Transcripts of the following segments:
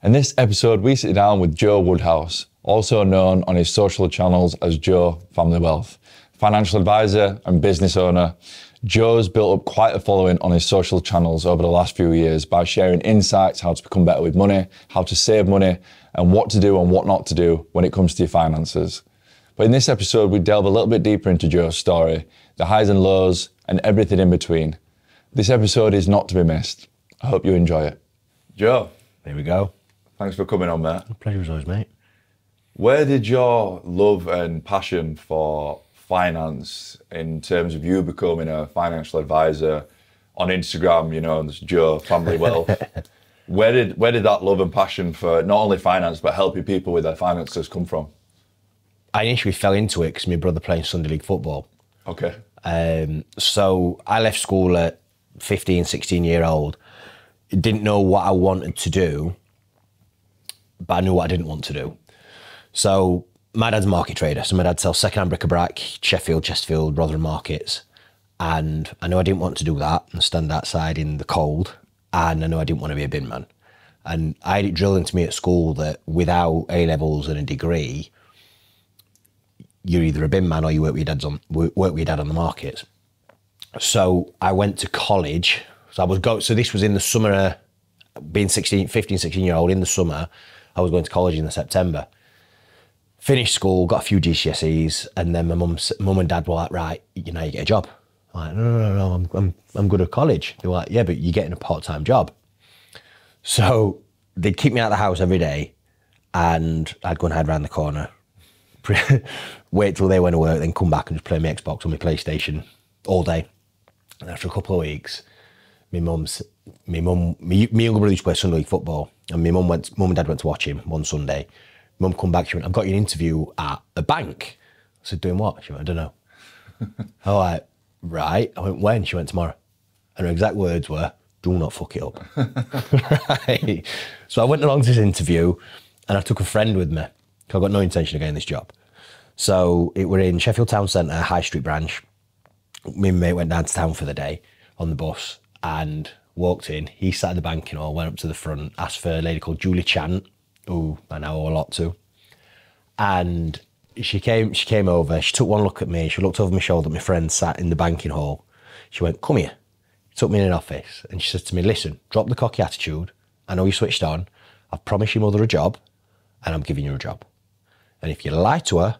In this episode, we sit down with Joe Woodhouse, also known on his social channels as Joe Family Wealth, financial advisor and business owner. Joe's built up quite a following on his social channels over the last few years by sharing insights how to become better with money, how to save money, and what to do and what not to do when it comes to your finances. But in this episode, we delve a little bit deeper into Joe's story, the highs and lows, and everything in between. This episode is not to be missed. I hope you enjoy it. Joe, There we go. Thanks for coming on, mate. Pleasure as always, mate. Where did your love and passion for finance, in terms of you becoming a financial advisor on Instagram, you know, this Joe Family Wealth, where did where did that love and passion for not only finance but helping people with their finances come from? I initially fell into it because my brother playing Sunday League football. Okay. Um, so I left school at 15, 16 year old. Didn't know what I wanted to do, but I knew what I didn't want to do. So my dad's a market trader. So my dad sells second-hand bric-a-brac, Sheffield, Chesterfield, Rotherham markets. And I knew I didn't want to do that and stand outside in the cold. And I knew I didn't want to be a bin man. And I had it drilled into me at school that without A levels and a degree, you're either a bin man or you work with your dad's on work with your dad on the markets. So I went to college. So I was go. So this was in the summer, being 16, 15, 16 year old in the summer. I was going to college in the September. Finished school, got a few GCSEs, and then my mum, mum and dad were like, "Right, you know, you get a job." I'm like, no, no, no, no, I'm, I'm, I'm good at college. They were like, "Yeah, but you're getting a part time job." So they'd keep me out of the house every day, and I'd go and hide around the corner, wait till they went to work, then come back and just play my Xbox or my PlayStation all day. And after a couple of weeks, my mum's, my mum, me, me younger brother used to play Sunday League football, and my mum went, mum and dad went to watch him one Sunday. Mum come back, she went, "I've got you an interview at a bank." I said, "Doing what?" She went, "I don't know." I was like, "Right." I went, "When?" She went, "Tomorrow." And her exact words were, "Do not fuck it up." right. So I went along to this interview, and I took a friend with me. I've got no intention of getting this job. So it were in Sheffield Town Centre, High Street branch. Me and mate went down to town for the day on the bus and walked in. He sat in the banking hall, went up to the front, asked for a lady called Julie Chant, who I know a lot to. And she came she came over, she took one look at me, she looked over my shoulder my friend sat in the banking hall. She went, Come here. Took me in an office and she said to me, Listen, drop the cocky attitude. I know you switched on. I've promised your mother a job and I'm giving you a job. And if you lie to her,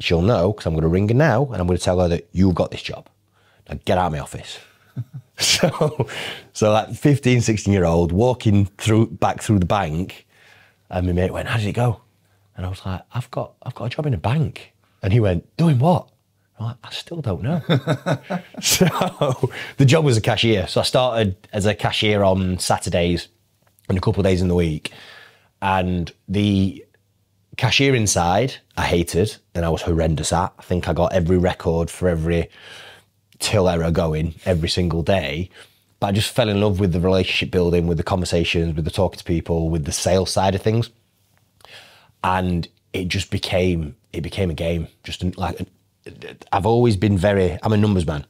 she'll know because I'm going to ring her now and I'm going to tell her that you've got this job. Now get out of my office. so, so like 15, 16 year old walking through back through the bank, and my mate went, "How did it go?" And I was like, "I've got, I've got a job in a bank." And he went, "Doing what?" I'm like, "I still don't know." so the job was a cashier. So I started as a cashier on Saturdays and a couple of days in the week, and the cashier inside I hated and I was horrendous at. I think I got every record for every till error going every single day. But I just fell in love with the relationship building, with the conversations, with the talking to people, with the sales side of things. And it just became it became a game. Just like I've always been very I'm a numbers man.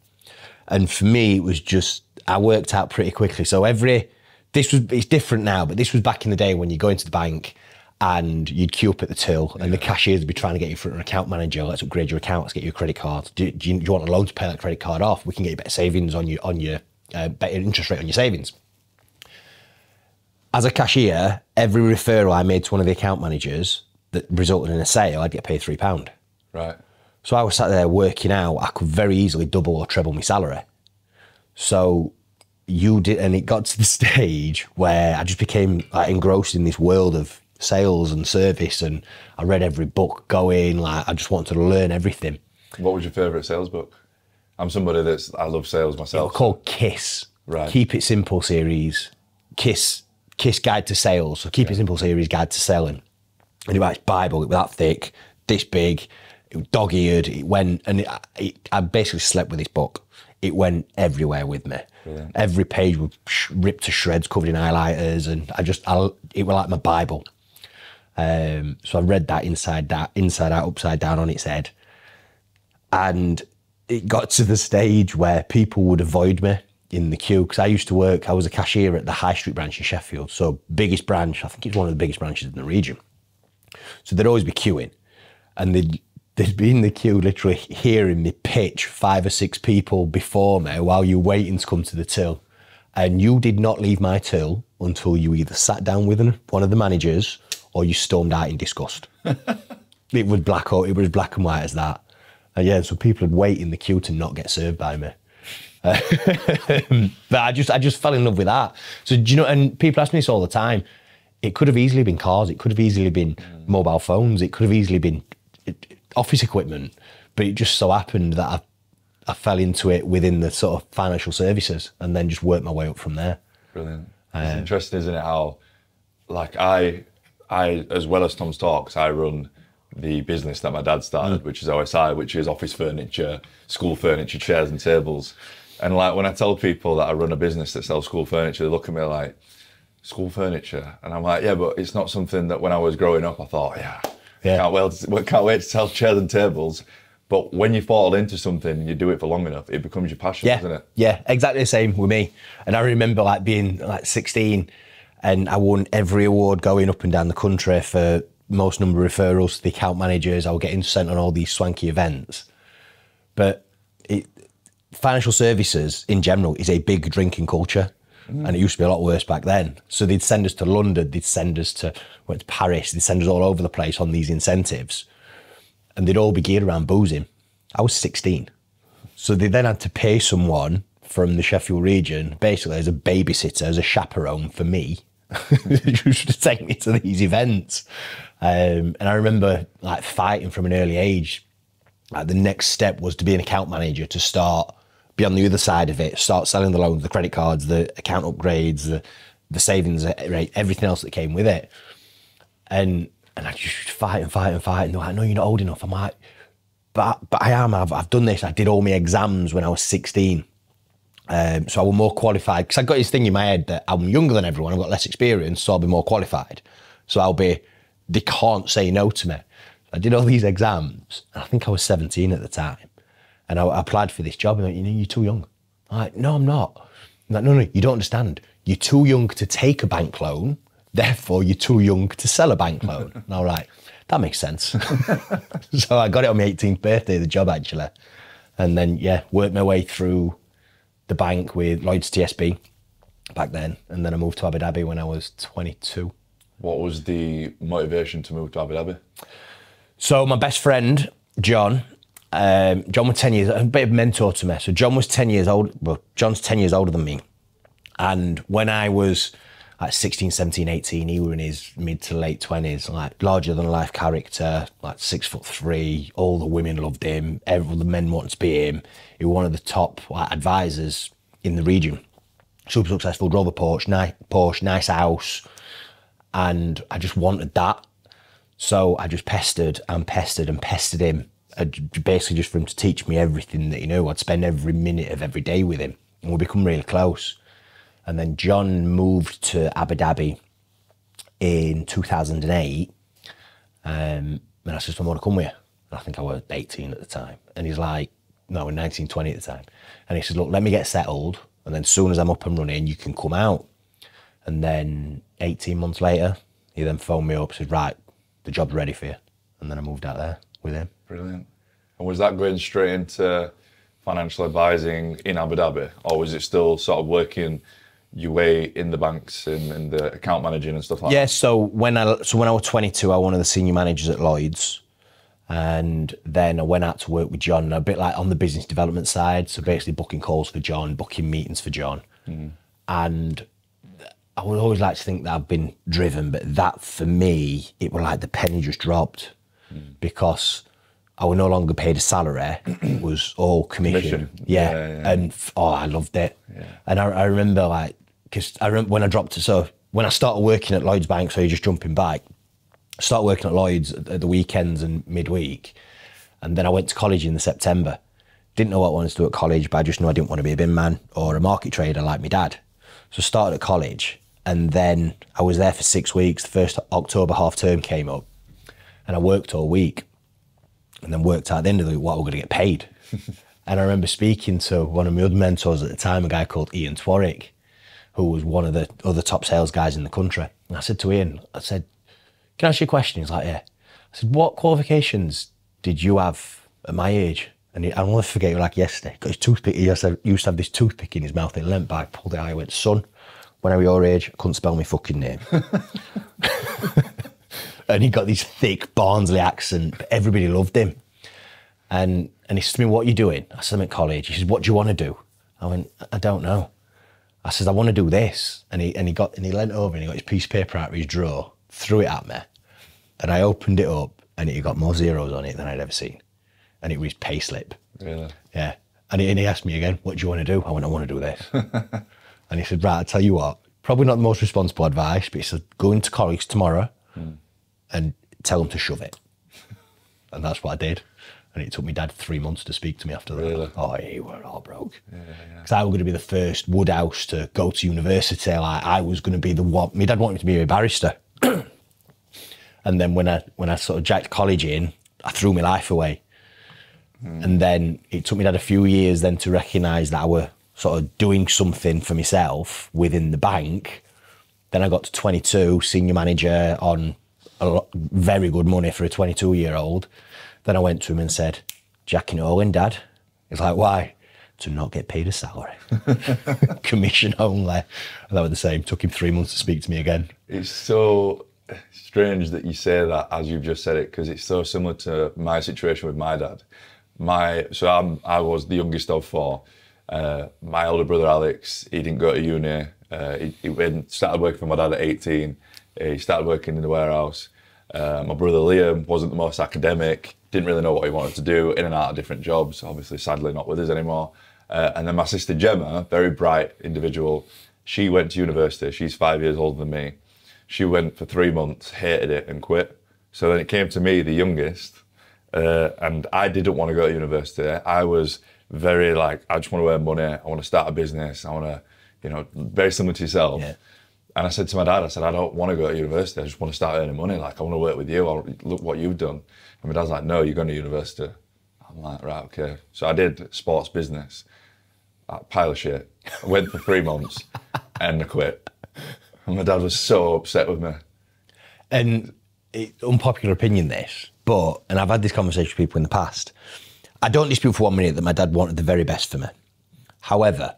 And for me it was just I worked out pretty quickly. So every this was it's different now, but this was back in the day when you go into the bank and you'd queue up at the till and the cashiers would be trying to get you for an account manager. Let's upgrade your account. Let's get you a credit card. Do, do, you, do you want a loan to pay that credit card off? We can get you better savings on your on your uh, better interest rate on your savings. As a cashier, every referral I made to one of the account managers that resulted in a sale, I'd get paid three pound. Right. So I was sat there working out. I could very easily double or treble my salary. So you did, and it got to the stage where I just became like engrossed in this world of sales and service, and I read every book going. Like I just wanted to learn everything. What was your favourite sales book? I'm somebody that's I love sales myself. Called Kiss. Right. Keep It Simple series. Kiss. Kiss Guide to Sales. So Keep It Simple series Guide to Selling. And he writes Bible. It was that thick, this big, it was dog-eared. It went, and it, it, I basically slept with this book. It went everywhere with me. Every page was sh- ripped to shreds, covered in highlighters, and I just, I, it was like my Bible. Um, so I read that inside that, inside out, upside down on its head, and it got to the stage where people would avoid me in the queue because I used to work. I was a cashier at the High Street branch in Sheffield, so biggest branch. I think it's one of the biggest branches in the region. So there'd always be queuing, and they'd they'd be in the queue, literally hearing me pitch five or six people before me while you're waiting to come to the till, and you did not leave my till until you either sat down with one of the managers or you stormed out in disgust. it was black. or It was black and white as that. And yeah, so people would wait in the queue to not get served by me. but I just I just fell in love with that. So do you know? And people ask me this all the time. It could have easily been cars. It could have easily been mm. mobile phones. It could have easily been office equipment. But it just so happened that I I fell into it within the sort of financial services and then just worked my way up from there. Brilliant. It's uh, interesting, isn't it? How like I I as well as Tom's Talks, I run the business that my dad started, mm. which is OSI, which is office furniture, school furniture, chairs and tables. And like when I tell people that I run a business that sells school furniture, they look at me like, school furniture? And I'm like, yeah, but it's not something that when I was growing up, I thought, yeah, yeah. can't, wait to, can't wait to sell chairs and tables. But when you fall into something and you do it for long enough, it becomes your passion, yeah. doesn't it? Yeah, exactly the same with me. And I remember like being like 16 and I won every award going up and down the country for most number of referrals to the account managers. I was getting sent on all these swanky events. But it, financial services in general is a big drinking culture. Mm. And it used to be a lot worse back then. So they'd send us to London, they'd send us to went to Paris, they'd send us all over the place on these incentives. And they'd all be geared around boozing. I was 16. So they then had to pay someone from the Sheffield region, basically as a babysitter, as a chaperone for me, just to take me to these events. Um, and I remember like fighting from an early age. Like the next step was to be an account manager to start be on the other side of it, start selling the loans, the credit cards, the account upgrades, the the savings rate, everything else that came with it. And and I just fight and fight and fight. And they're like, no, you're not old enough. I'm like, but but I am. I've, I've done this. I did all my exams when I was 16. Um, so I was more qualified because I got this thing in my head that I'm younger than everyone. I've got less experience, so I'll be more qualified. So I'll be. They can't say no to me. I did all these exams. I think I was 17 at the time and I, applied for this job. And like, you know, you're too young. I'm like, no, I'm not. I'm like, no, no, you don't understand. You're too young to take a bank loan. Therefore, you're too young to sell a bank loan. and I'm like, that makes sense. so I got it on my 18th birthday, the job actually. And then, yeah, worked my way through the bank with Lloyds TSB back then. And then I moved to Abu Dhabi when I was 22. What was the motivation to move to Abu Dhabi? So my best friend, John, um, John was 10 years, a bit of mentor to me. So John was 10 years old, well, John's 10 years older than me. And when I was like 16, 17, 18, he was in his mid to late 20s, like larger than life character, like six foot three. All the women loved him. Every the men wanted to be him. He was one of the top like, advisors in the region. Super successful, drove a Porsche, nice, Porsche, nice house. And I just wanted that. So I just pestered and pestered and pestered him uh, basically just for him to teach me everything that he knew. I'd spend every minute of every day with him, and we become really close. And then John moved to Abu Dhabi in 2008, um, and I said, "I want to come with you." And I think I was 18 at the time, and he's like, "No, we're 19, 20 at the time." And he said, "Look, let me get settled, and then as soon as I'm up and running, you can come out." And then 18 months later, he then phoned me up, said, "Right, the job's ready for you," and then I moved out there with him. Brilliant. And was that going straight into financial advising in Abu Dhabi, or was it still sort of working your way in the banks and, and the account managing and stuff like yeah, that? Yeah. So when I so when I was 22, I was one of the senior managers at Lloyd's. And then I went out to work with John, a bit like on the business development side. So basically booking calls for John, booking meetings for John. Mm. And I would always like to think that I've been driven, but that for me, it was like the penny just dropped mm. because I was no longer paid a salary; it was all commission. commission. Yeah. Yeah, yeah. and oh, I loved it. Yeah. And I, I remember like because I remember when I dropped it. So when I started working at Lloyd's Bank, so you're just jumping back. Started working at Lloyd's at the weekends and midweek, and then I went to college in the September. Didn't know what I wanted to do at college, but I just knew I didn't want to be a bin man or a market trader like my dad. So I started at college, and then I was there for six weeks. The first October half term came up, and I worked all week and then worked out at the end of the week what we're going to get paid. And I remember speaking to one of my other mentors at the time, a guy called Ian Twarwick, who was one of the other top sales guys in the country. And I said to Ian, I said, Can I ask you a question? He's like, Yeah. I said, What qualifications did you have at my age? And he, I'll never forget it like yesterday. Got his toothpick. He used to, have, to this toothpick in his mouth. He leant back, pulled it out. Went, Son, when I was your age, I couldn't spell my fucking name. and he got this thick Barnsley accent. But everybody loved him. And and he said to me, What are you doing? I said, I'm at college. He said, What do you want to do? I went, I don't know. I said, I want to do this. And he and he got and he leant over and he got his piece of paper out of his drawer, threw it at me. And I opened it up and it got more zeros on it than I'd ever seen. And it was pay slip. Really? Yeah. And he, and he asked me again, What do you want to do? I went, I want to do this. and he said, Right, I'll tell you what, probably not the most responsible advice, but he said, Go into college tomorrow hmm. and tell them to shove it. and that's what I did. And it took me dad three months to speak to me after that. Really? Oh, he were all broke. Because I was going to be the first Woodhouse to go to university. Like I was going to be the one. My dad wanted me to be a barrister. and then when I when I sort of jacked college in, I threw my life away. Hmm. And then it took me dad a few years then to recognise that I were sort of doing something for myself within the bank. Then I got to 22, senior manager on a lot, very good money for a 22 year old. Then I went to him and said, it all in, Dad. He's like, Why? To not get paid a salary. Commission only. And that was the same. Took him three months to speak to me again. It's so strange that you say that as you've just said it because it's so similar to my situation with my dad. My so I'm I was the youngest of four. Uh, my older brother Alex, he didn't go to uni. Uh, he, he went, started working for my dad at 18. He started working in the warehouse. Uh, my brother Liam wasn't the most academic. Didn't really know what he wanted to do. In and out of different jobs. Obviously, sadly, not with us anymore. Uh, and then my sister Gemma, very bright individual. She went to university. She's five years older than me. She went for three months, hated it, and quit. So then it came to me, the youngest, uh, and I didn't want to go to university. I was very like, I just want to earn money. I want to start a business. I want to, you know, very similar to yourself. Yeah. And I said to my dad, I said, I don't want to go to university. I just want to start earning money. Like, I want to work with you. I'll, look what you've done. And my dad's like, no, you're going to university. I'm like, right, okay. So I did sports business, a pile of shit. I went for three months and I quit. And my dad was so upset with me. and it, unpopular opinion this, but and I've had this conversation with people in the past. I don't dispute for one minute that my dad wanted the very best for me. However,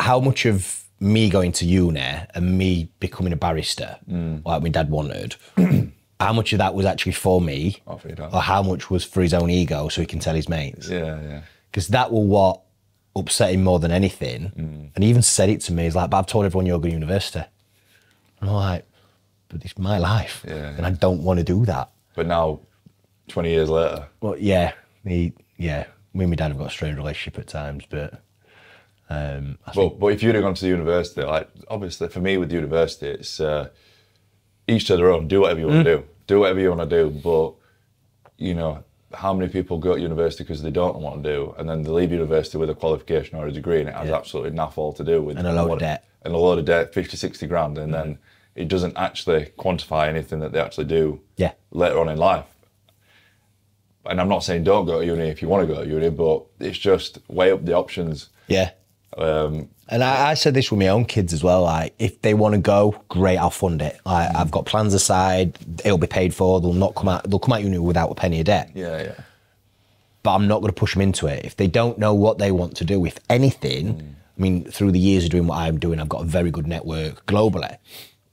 how much of me going to uni and me becoming a barrister, like my dad wanted, how much of that was actually for me, Oh, for or how much was for his own ego so he can tell his mates? Yeah, yeah. because that was what upset him more than anything. Mm. And he even said it to me. He's like, "But I've told everyone you're going to university." And I'm like, "But it's my life, Yeah, and I don't want to do that." But now, 20 years later, But yeah, he, yeah, me and my dad have got a strange relationship at times, but um, I think But but if you'd have gone to the university, like obviously for me with university, it's uh, each to their own. Do whatever you want to do. Do whatever you want to do. But you know, how many people go to university because they don't want to do, and then they leave university with a qualification or a degree, and it has Yeah. absolutely nothing all to do with And a load of debt. and a load of debt, 50, 60 grand, and then it doesn't actually quantify anything that they actually do Yeah. later on in life. And I'm not saying don't go to uni if you want to go to uni, but it's just weigh up the options. yeah. Um, And I, I said this with my own kids as well. Like, if they want to go, great, I'll fund it. Like, mm-hmm. I've got plans aside; it'll be paid for. They'll not come out. They'll come out uni without a penny of debt. yeah, yeah. but I'm not going to push them into it. If they don't know what they want to do, if anything, mm. I mean, through the years of doing what I'm doing, I've got a very good network globally.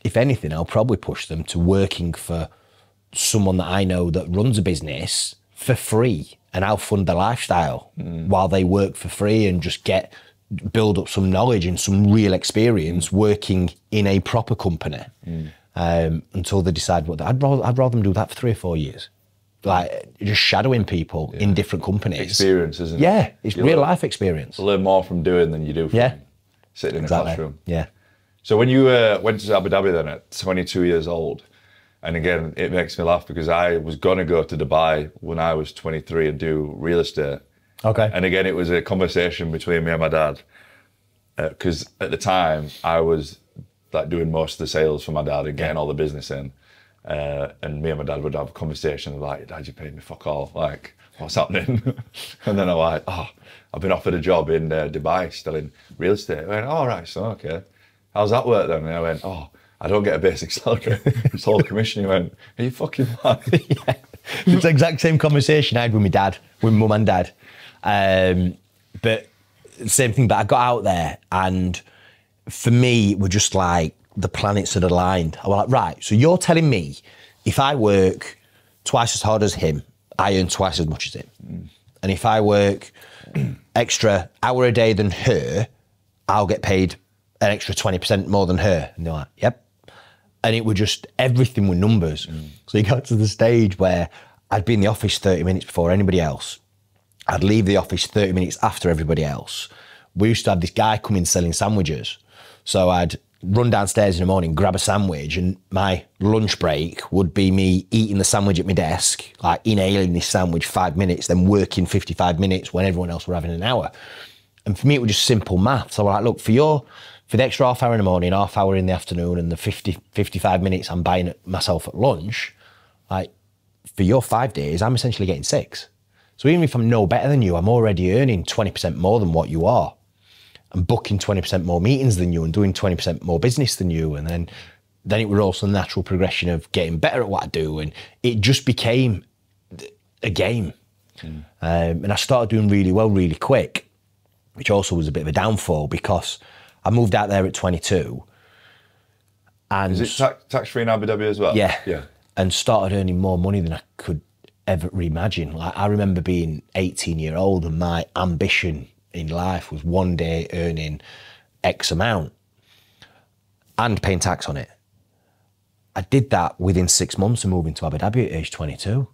If anything, I'll probably push them to working for someone that I know that runs a business for free and I'll fund their lifestyle mm. while they work for free and just get build up some knowledge and some real experience working in a proper company um, until they decide what I'd rather I'd rather them do that for three or four years. Like just shadowing people in different companies. Experience, isn't it? Yeah, it's You real learn- life experience. learn more from doing than you do from Yeah. sitting in a classroom. Yeah. So when you uh, went to Abu Dhabi then at 22 years old, and again, it makes me laugh because I was going to go to Dubai when I was 23 and do real estate. Okay. And again, it was a conversation between me and my dad. Because at the time, I was like doing most of the sales for my dad and getting all the business in. Uh, and me and my dad would have a conversation like, Dad, you paid me fuck all. Like, what's happening? and then I'm like, oh, I've been offered a job in uh, Dubai selling real estate. I went, all right, so okay. How's that work then? And I went, oh, I don't get a basic salary. it's all commission. He went, are you fucking mad? yeah. It's the exact same conversation I had with my dad, with mum and dad. Um, but same thing, but I got out there and for me, we're just like the planets had aligned. I was like, right, so you're telling me if I work twice as hard as him, I earn twice as much as him. Mm. And if I work extra hour a day than her, I'll get paid an extra 20% more than her. And they're like, yep. And it was just everything were numbers. Mm. So you got to the stage where I'd be in the office 30 minutes before anybody else. I'd leave the office 30 minutes after everybody else. We used to have this guy come in selling sandwiches. So I'd run downstairs in the morning, grab a sandwich, and my lunch break would be me eating the sandwich at my desk, like inhaling this sandwich five minutes, then working 55 minutes when everyone else were having an hour. And for me, it was just simple math. So I was like, look, for your for the extra half hour in the morning, half hour in the afternoon, and the 50, 55 minutes I'm buying myself at lunch, like for your five days, I'm essentially getting six. So even if I'm no better than you, I'm already earning 20% more than what you are I'm booking 20% more meetings than you and doing 20% more business than you. And then, then it was also the natural progression of getting better at what I do. And it just became a game. Mm. Um, and I started doing really well really quick, which also was a bit of a downfall because I moved out there at 22. And Is it tax free in Abu Dhabi as well? Yeah. Yeah. And started earning more money than I could ever imagine. Like I remember being 18 year old and my ambition in life was one day earning X amount and paying tax on it. I did that within six months of moving to Abu Dhabi at age 22.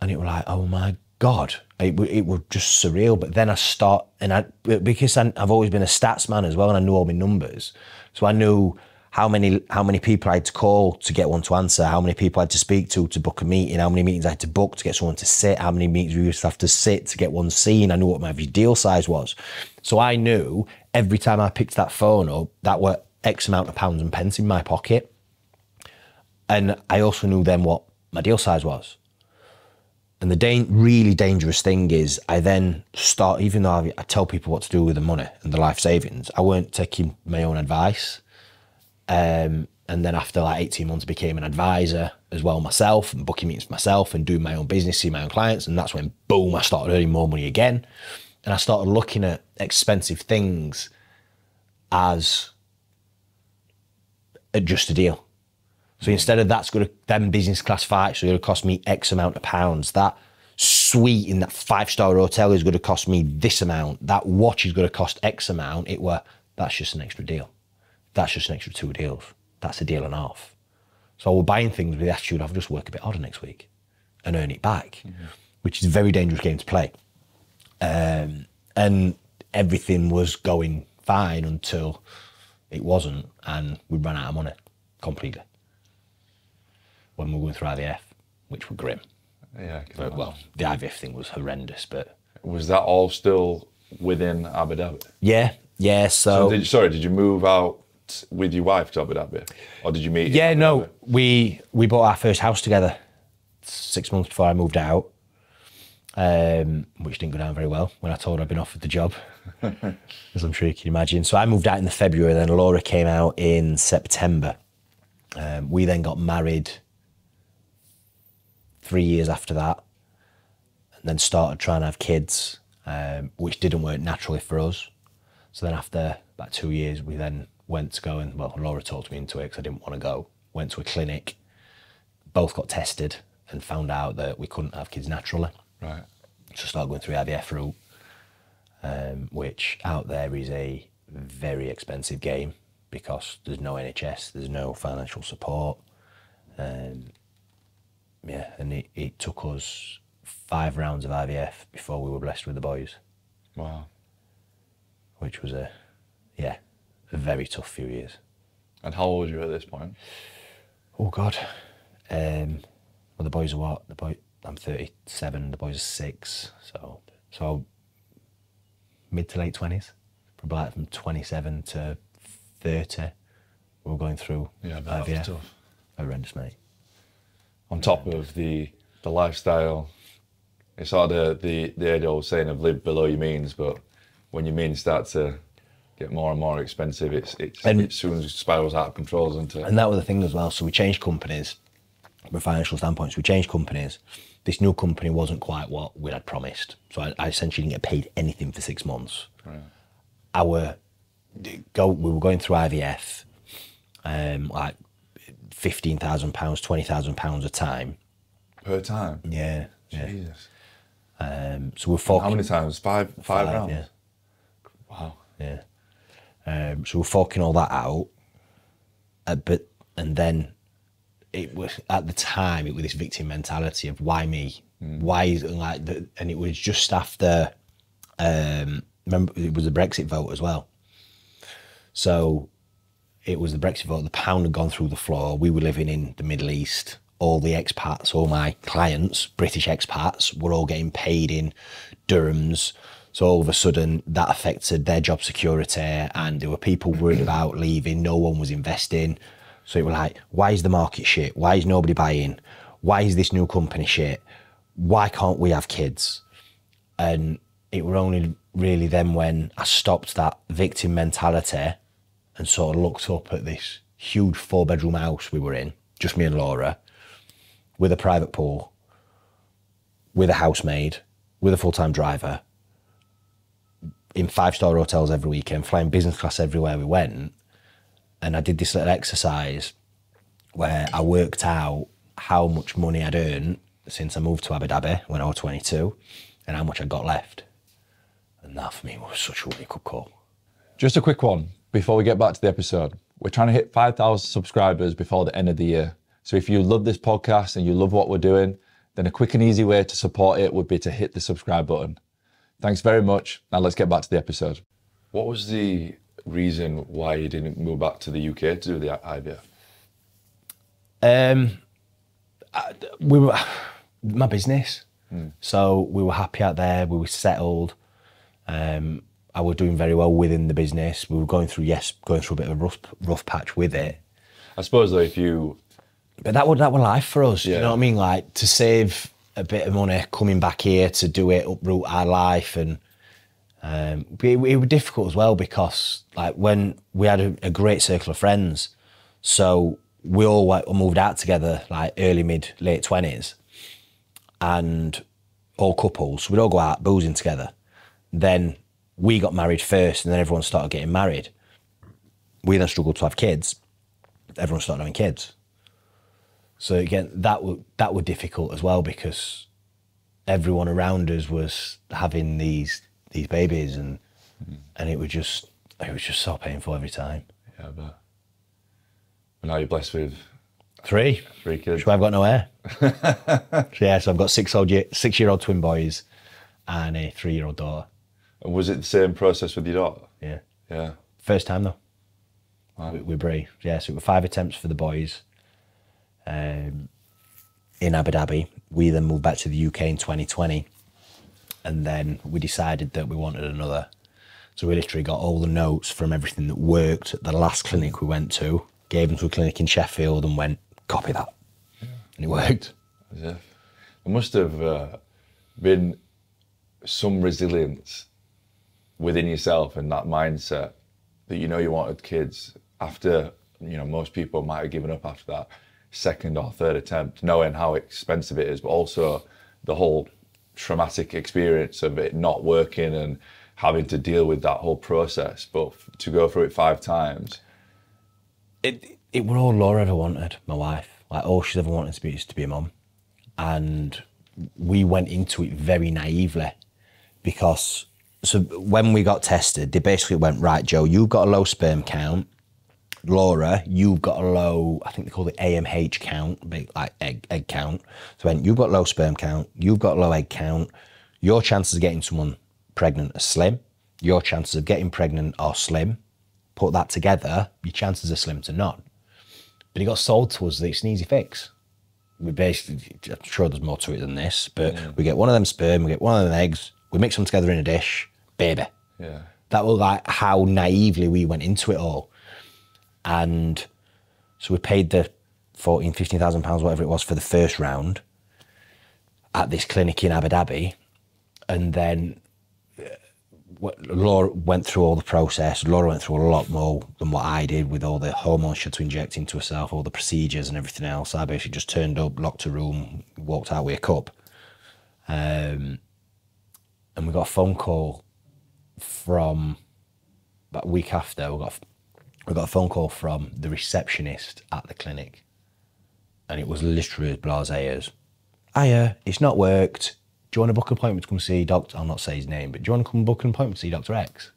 And it was like, oh my God, it, it was just surreal. But then I start, and I, because I've always been a stats man as well, and I knew all my numbers. So I knew how many how many people I had to call to get one to answer, how many people I had to speak to to book a meeting, how many meetings I had to book to get someone to sit, how many meetings we used to have to sit to get one seen. I knew what my deal size was. So I knew every time I picked that phone up, that were X amount of pounds and pence in my pocket. And I also knew then what my deal size was. And the da- really dangerous thing is, I then start, even though I, I tell people what to do with the money and the life savings, I weren't taking my own advice. Um, and then after like 18 months, became an advisor as well myself and booking meetings myself and doing my own business, seeing my own clients. And that's when, boom, I started earning more money again. And I started looking at expensive things as just a deal. So instead of that's going to, them business class flights going to cost me X amount of pounds, that suite in that five star hotel is going to cost me this amount, that watch is going to cost X amount, it were, that's just an extra deal that's just an extra two deals. That's a deal and a half. So we're buying things with the attitude of just work a bit harder next week and earn it back, mm-hmm. which is a very dangerous game to play. Um, and everything was going fine until it wasn't, and we ran out of money completely when we were going through IVF, which were grim. Yeah, but, well, the IVF thing was horrendous, but was that all still within Abu Dhabi? Yeah, yeah. So, so did, sorry, did you move out with your wife to Abu Dhabi, or did you meet? Yeah, no, we we bought our first house together six months before I moved out, um, which didn't go down very well when I told her I'd been offered the job, as I'm sure you can imagine. So I moved out in the February, then Laura came out in September. Um, we then got married three years after that, and then started trying to have kids, um, which didn't work naturally for us. So then after about two years, we then went to go and, well, Laura talked me into it because I didn't want to go. Went to a clinic, both got tested and found out that we couldn't have kids naturally. Right. So started going through IVF route, um, which out there is a very expensive game because there's no NHS, there's no financial support. Um, yeah, and it, it took us five rounds of IVF before we were blessed with the boys. Wow. Which was a, yeah, a very tough few years. And how old were you at this point? Oh God, um, well the boys are what? The boy, I'm 37. The boys are six. So so mid to late 20s, probably like from 27 to 30. We were going through yeah, IVF. Tough. Horrendous, mate. on top of the the lifestyle. It's sort of the the, the old saying of live below your means, but when your means start to get more and more expensive, it's it's And- it soon spirals out of control, doesn't it? And that was the thing as well. So we changed companies from a financial standpoint. So we changed companies. This new company wasn't quite what we had promised. So I, I essentially didn't get paid anything for six months. Our go we were going through IVF, um, like fifteen thousand pounds, twenty thousand pounds a time. Per time. Yeah. Yeah. Jesus. Um, so we're How many times? Five five, rounds. yeah. Wow. Yeah. Um, so we're forking all that out, uh, but and then it was at the time it was this victim mentality of why me, why is like the, and it was just after, um, remember it was the Brexit vote as well. So it was the Brexit vote. The pound had gone through the floor. We were living in the Middle East. All the expats, all my clients, British expats, were all getting paid in dirhams. So all of a sudden, that affected their job security, and there were people worried about leaving. No one was investing. So it was like, why is the market shit? Why is nobody buying? Why is this new company shit? Why can't we have kids? And it were only really then when I stopped that victim mentality and sort of looked up at this huge four bedroom house we were in, just me and Laura, with a private pool, with a housemaid, with a full time driver, in five star hotels every weekend, flying business class everywhere we went. And I did this little exercise where I worked out how much money I'd earned since I moved to Abu Dhabi when I was 22 and how much I got left. And that for me was such a wake up call. Just a quick one before we get back to the episode. We're trying to hit 5,000 subscribers before the end of the year. So if you love this podcast and you love what we're doing, then a quick and easy way to support it would be to hit the subscribe button. Thanks very much. Now let's get back to the episode. What was the reason why you didn't move back to the UK to do the IVF? Um, I- we were my business, so we were happy out there. We were settled. Um, I was doing very well within the business. We were going through yes, going through a bit of a rough rough patch with it. I suppose though, if you But that would that were life for us. Yeah. You know what I mean? Like to save a bit of money coming back here to do it, uproot our life, and um, it, it was difficult as well because like when we had a, a great circle of friends, so we all moved out together like early mid late twenties, and all couples. We'd all go out boozing together. Then we got married first, and then everyone started getting married. We then struggled to have kids. Everyone started having kids. So again, that were that were difficult as well because everyone around us was having these these babies and mm-hmm. and it was just it was just so painful every time. yeah, but but now you're blessed with Three, three kids. so I've got no hair. so yeah, so I've got six old year, six year old twin boys and a three year old daughter. And was it the same process with your daughter? Yeah, Yeah. first time though. With, with Brie, yeah. So it were five attempts for the boys. Um, in Abu Dhabi, we then moved back to the UK in 2020, and then we decided that we wanted another. So we literally got all the notes from everything that worked at the last clinic we went to, gave them to a clinic in Sheffield, and went copy that, and it worked. As if there must have uh, been some resilience within yourself and that mindset that you know you wanted kids after you know most people might have given up after that second or third attempt, knowing how expensive it is, but also the whole traumatic experience of it not working and having to deal with that whole process. But to go through it five times, it it were all Laura ever wanted, my wife. Like all she's ever wanted to be is to be a mum. And we went into it very naively because so when we got tested, they basically went, right, Joe, you've got a low sperm count. Laura, you've got a low, I think they call it AMH count, big like egg egg count. So when you've got low sperm count, you've got low egg count, your chances of getting someone pregnant are slim. Your chances of getting pregnant are slim. Put that together, your chances are slim to none. But he got sold to us that it's an easy fix. We basically, I'm sure there's more to it than this, but we get one of them sperm, we get one of them eggs, we mix them together in a dish, baby. yeah, That was like how naively we went into it all. And so we paid the 14, 15,000 pounds, whatever it was for the first round at this clinic in Abu Dhabi. And then uh, Laura went through all the process. Laura went through a lot more than what I did with all the hormones she had to inject into herself, all the procedures and everything else. I basically just turned up, locked a room, walked out with a cup. Um, and we got a phone call from about a week after. We got we got a phone call from the receptionist at the clinic, and it was literally as blasé as, "Hiya, it's not worked. Do you want to book an appointment to come see Doctor? I'll not say his name, but do you want to come book an appointment to see Doctor X?"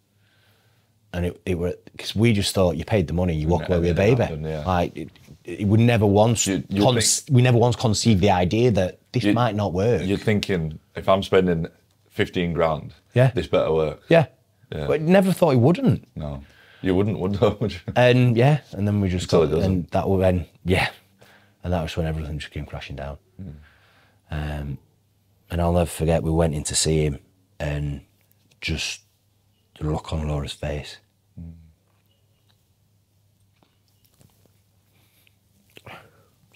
And it, it were because we just thought you paid the money, you walk away with a baby. happened, yeah. Like it, it would never once You- you con- think- we never once conceived the idea that this You- might not work. You're thinking if I'm spending 15 grand, Yeah. this better work. yeah. Yeah. but never thought it wouldn't. No, you wouldn't, would you? Would you? And yeah, and then we just Until got, it doesn't. and that was when yeah, and that was when everything just came crashing down. Hmm. Um, and I'll never forget we went in to see him, and just the look on Laura's face.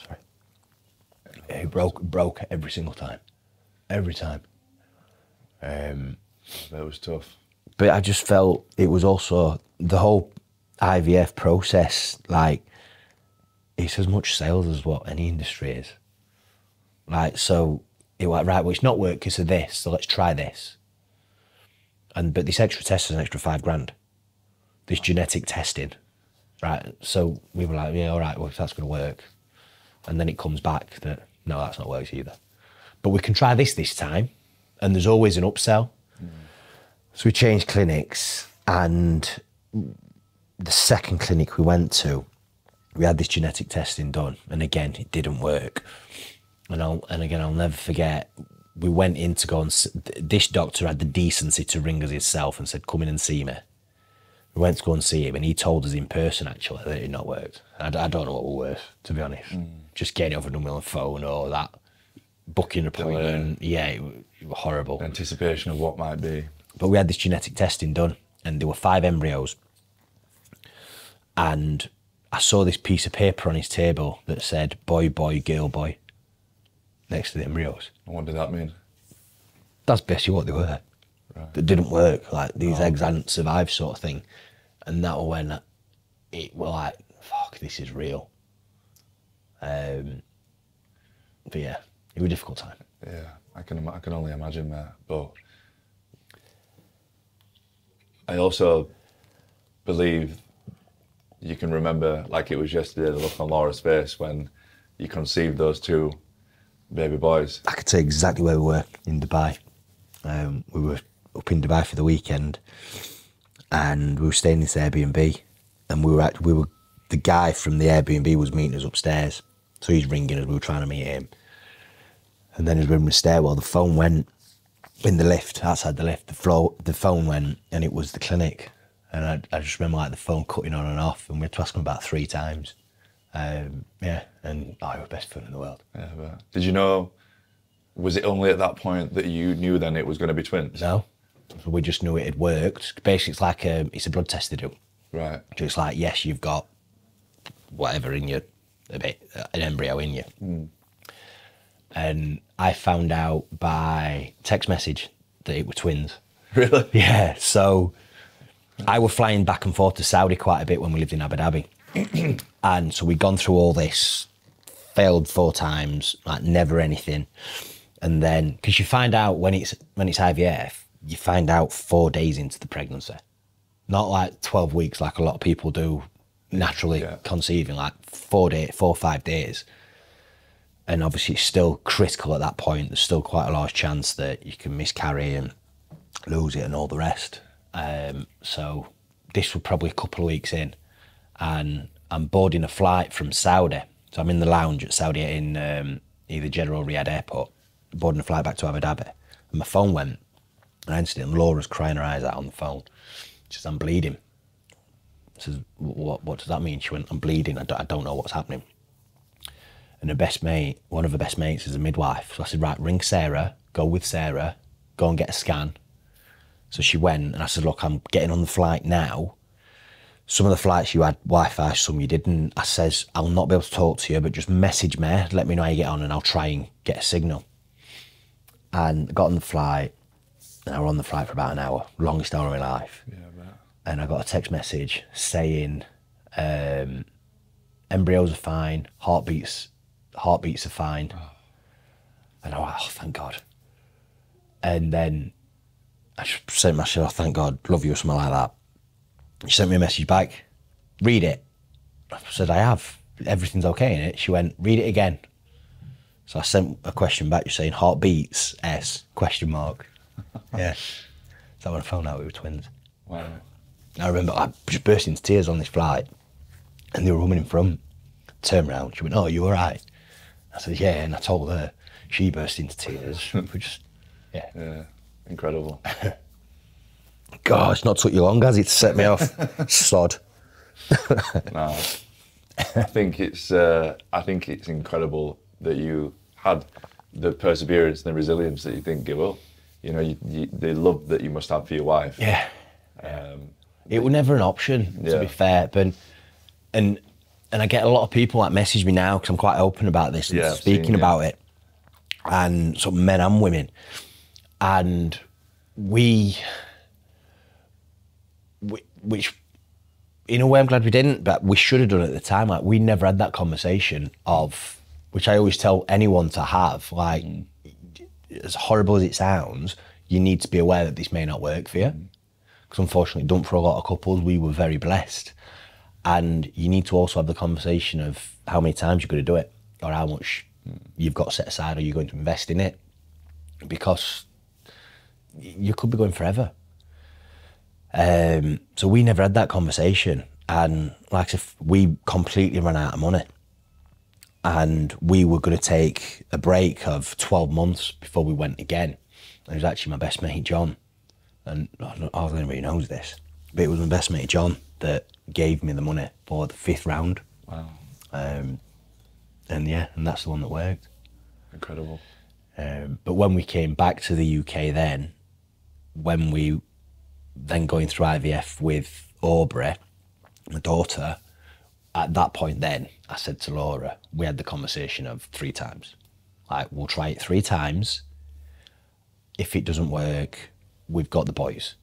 Sorry, it broke broke every single time, every time. Um, That was tough. But I just felt it was also the whole IVF process. Like it's as much sales as what any industry is. Like so, it went right. Well, it's not work because of this, so let's try this. And but this extra test is an extra five grand. This genetic testing, right? So we were like, yeah, all right. Well, if that's going to work, and then it comes back that no, that's not works either. But we can try this this time, and there's always an upsell. So we changed clinics, and the second clinic we went to, we had this genetic testing done, and again, it didn't work. And I'll, and again, I'll never forget. We went in to go and this doctor had the decency to ring us himself and said, "Come in and see me." We went to go and see him, and he told us in person actually that it had not worked. I don't know what were worse, to be honest. Hmm. Just getting over number on the phone or that booking appointment. Yeah, it, it was horrible. Anticipation of what might be. But we had this genetic testing done, and there were five embryos. And I saw this piece of paper on his table that said boy, boy, girl, boy next to the embryos. And what did that mean? That's basically what they were. That didn't work, like these eggs hadn't survived, sort of thing. And that was when it were like, fuck, this is real. Um, but yeah, it was a difficult time. Yeah, I can I can only imagine that. But I also believe you can remember, like it was yesterday, the look on Laura's face when you conceived those two baby boys. I could say exactly where we were in Dubai. Um, we were up in Dubai for the weekend, and we were staying in this Airbnb, and we were at, we were the guy from the Airbnb was meeting us upstairs, so he's ringing us. We were trying to meet him, and then as we were in the stairwell, the phone went in the lift outside the lift. The floor, the phone went, and it was the clinic, and I, I just remember like the phone cutting on and off, and we had to ask him about three times. Um, yeah, and oh, it was best fun in the world. Yeah, but did you know? Was it only at that point that you knew then it was going to be twins? No, we just knew it had worked. Basically, it's like a, it's a blood test they do. Right. So it's like, yes, you've got whatever in you, a bit, an embryo in you. And I found out by text message that it were twins. Really? Yeah, so I were flying back and forth to Saudi quite a bit when we lived in Abu Dhabi. and so we'd gone through all this, failed four times, like never anything. And then, because you find out when it's when it's IVF, you find out four days into the pregnancy, not like twelve weeks like a lot of people do naturally Yeah. conceiving, like four day, four or five days. And obviously, it's still critical at that point. There's still quite a large chance that you can miscarry and lose it and all the rest. Um, so this was probably a couple of weeks in, and I'm boarding a flight from Saudi. So I'm in the lounge at Saudi in um, either Jeddah or Riyadh Airport, boarding a flight back to Abu Dhabi, and my phone went, and I it, and Laura's crying her eyes out on the phone. She says, "I'm bleeding." I says, "What? What does that mean?" She went, "I'm bleeding. I don't, I don't know what's happening." And her best mate, one of her best mates, is a midwife. So I said, "Right, ring Sarah. Go with Sarah. Go and get a scan." So she went, and I said, "Look, I'm getting on the flight now." some of the flights you had Wi-Fi, some you didn't. I says, I'll not be able to talk to you, but just message me, let me know how you get on, and I'll try and get a signal. And I got on the flight, and I was on the flight for about an hour, longest hour of my life. Yeah. And I got a text message saying, um, embryos are fine, heartbeats, heartbeats are fine. And I like, oh, thank God. And then I just sent myself, oh, thank God, love you, or something like that. She sent me a message back, read it. I said, I have. Everything's okay in it. She went, read it again. So I sent a question back just saying, heartbeats, S, question mark. yeah. So when I found out we were twins. Wow. I remember I just burst into tears on this flight, and they were woman in front. Turned around, she went, "Oh, you all right?" I said, "Yeah," and I told her. She burst into tears. we just, yeah. Yeah. Incredible. God, it's not took you long, has it, to set me off? Sod. No, I think it's uh, I think it's incredible that you had the perseverance and the resilience that you didn't give up. You know, you, you, the love that you must have for your wife. Yeah. Um, It was never an option, to Yeah. be fair. But and and I get a lot of people that message me now because I'm quite open about this and Yeah, speaking seen, yeah. about it, and some men and women, and we, we, which in a way I'm glad we didn't, but we should have done at the time. Like we never had that conversation of, which I always tell anyone to have. Like, mm. as horrible as it sounds, you need to be aware that this may not work for you. Mm. Because unfortunately, it don't for a lot of couples. We were very blessed, and you need to also have the conversation of how many times you're going to do it, or how much you've got set aside, or you're going to invest in it, because you could be going forever. Um, so we never had that conversation, and like if we completely ran out of money, and we were going to take a break of twelve months before we went again. And it was actually my best mate John, and I don't- hardly anybody knows this, but it was my best mate John that gave me the money for the fifth round, wow. um, and yeah, and that's the one that worked. Incredible. Um, but when we came back to the UK, then when we then going through IVF with Aubrey, my daughter, at that point, then I said to Laura, we had the conversation of three times. Like we'll try it three times. If it doesn't work, we've got the boys.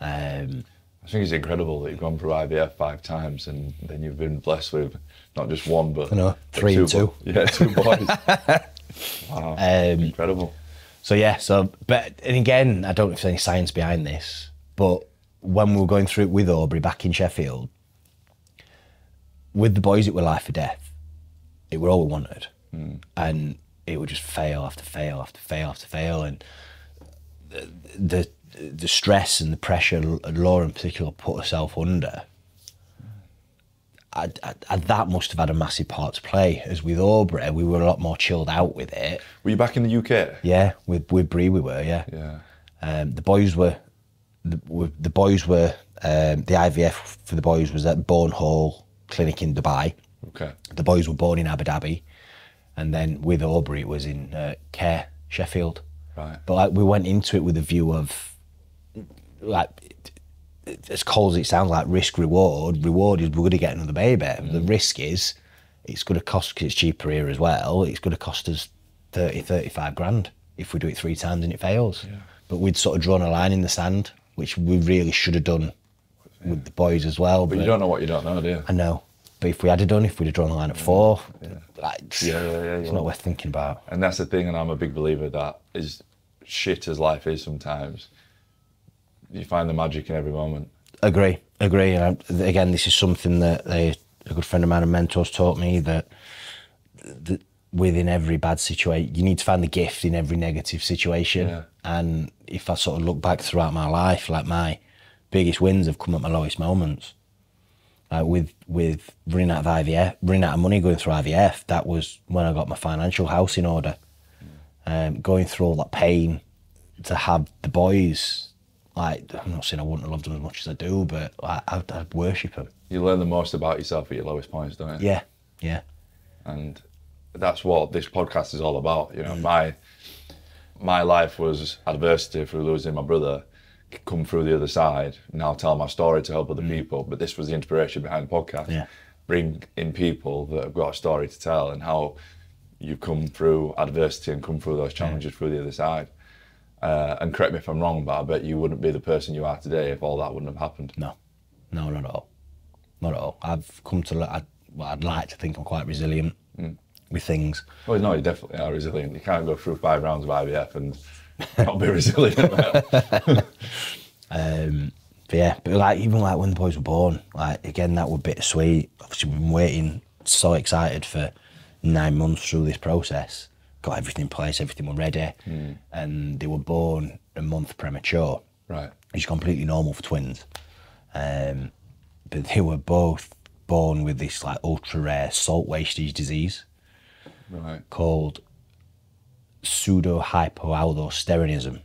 Um, I think it's incredible that you've gone through IVF five times and then you've been blessed with not just one, but I know, but three and bo- Yeah, two boys. wow. Um, incredible. So yeah, so but and again, I don't know if there's any science behind this, but when we were going through it with Aubrey back in Sheffield, with the boys, it were life or death. It were all we wanted, and it would just fail after fail after fail after fail, and the the, the stress and the pressure Laura in particular put herself under. I, I, that must have had a massive part to play. As with Aubrey, we were a lot more chilled out with it. Were you back in the UK? Yeah, with with Bree we were, yeah. Yeah. Um, the boys were, the, were- the boys were, um, the IVF for the boys was at Bourn Hall Clinic in Dubai. Okay. The boys were born in Abu Dhabi, and then with Aubrey it was in uh, Care, Sheffield. Right. But like we went into it with a view of, like, as cold as it sounds, like risk reward. Reward is we're going to get another baby. The mm. risk is it's going to cost because it's cheaper here as well. It's going to cost us 30, 35 grand if we do it three times and it fails. But we'd sort of drawn a line in the sand, which we really should have done with the boys as well. But you don't know what you don't know, do you? I know. But if we had done, if we'd have drawn a line at mm. four, like, Yeah, yeah, yeah, it's yeah. not worth thinking about. And that's the thing, and I'm a big believer that is shit as life is sometimes. You find the magic in every moment. Agree, agree. And I, again, this is something that a, a good friend of mine and mentors taught me that, that within every bad situation, you need to find the gift in every negative situation. Yeah. And if I sort of look back throughout my life, like my biggest wins have come at my lowest moments. Like with with running out of IVF, running out of money going through IVF, that was when I got my financial house in order. Um, going through all that pain to have the boys, like I'm not saying I wouldn't have loved them as much as I do, but I, I'd, I'd worship them. You learn the most about yourself at your lowest points, don't you? Yeah, yeah, and that's what this podcast is all about. You know, my my life was adversity through losing my brother, come through the other side, now tell my story to help other people. But this was the inspiration behind the podcast. Mm. Yeah. Bring in people that have got a story to tell and how you've come through adversity and come through those challenges through the other side. Uh, and correct me if I'm wrong, but I bet you wouldn't be the person you are today if all that wouldn't have happened. No, no, not at all. Not at all. I've come to, I, well, I'd like to think I'm quite resilient with things. Well, no, you definitely are resilient. You can't go through five rounds of IVF and not be resilient. Um, but yeah, but like even like when the boys were born, like again that was bittersweet. Obviously, we've been waiting, so excited for nine months through this process. Got everything in place, everything was ready, and they were born a month premature. right. It's completely normal for twins, um, but they were both born with this like ultra rare salt wastage disease Right. called pseudohypoaldosteronism.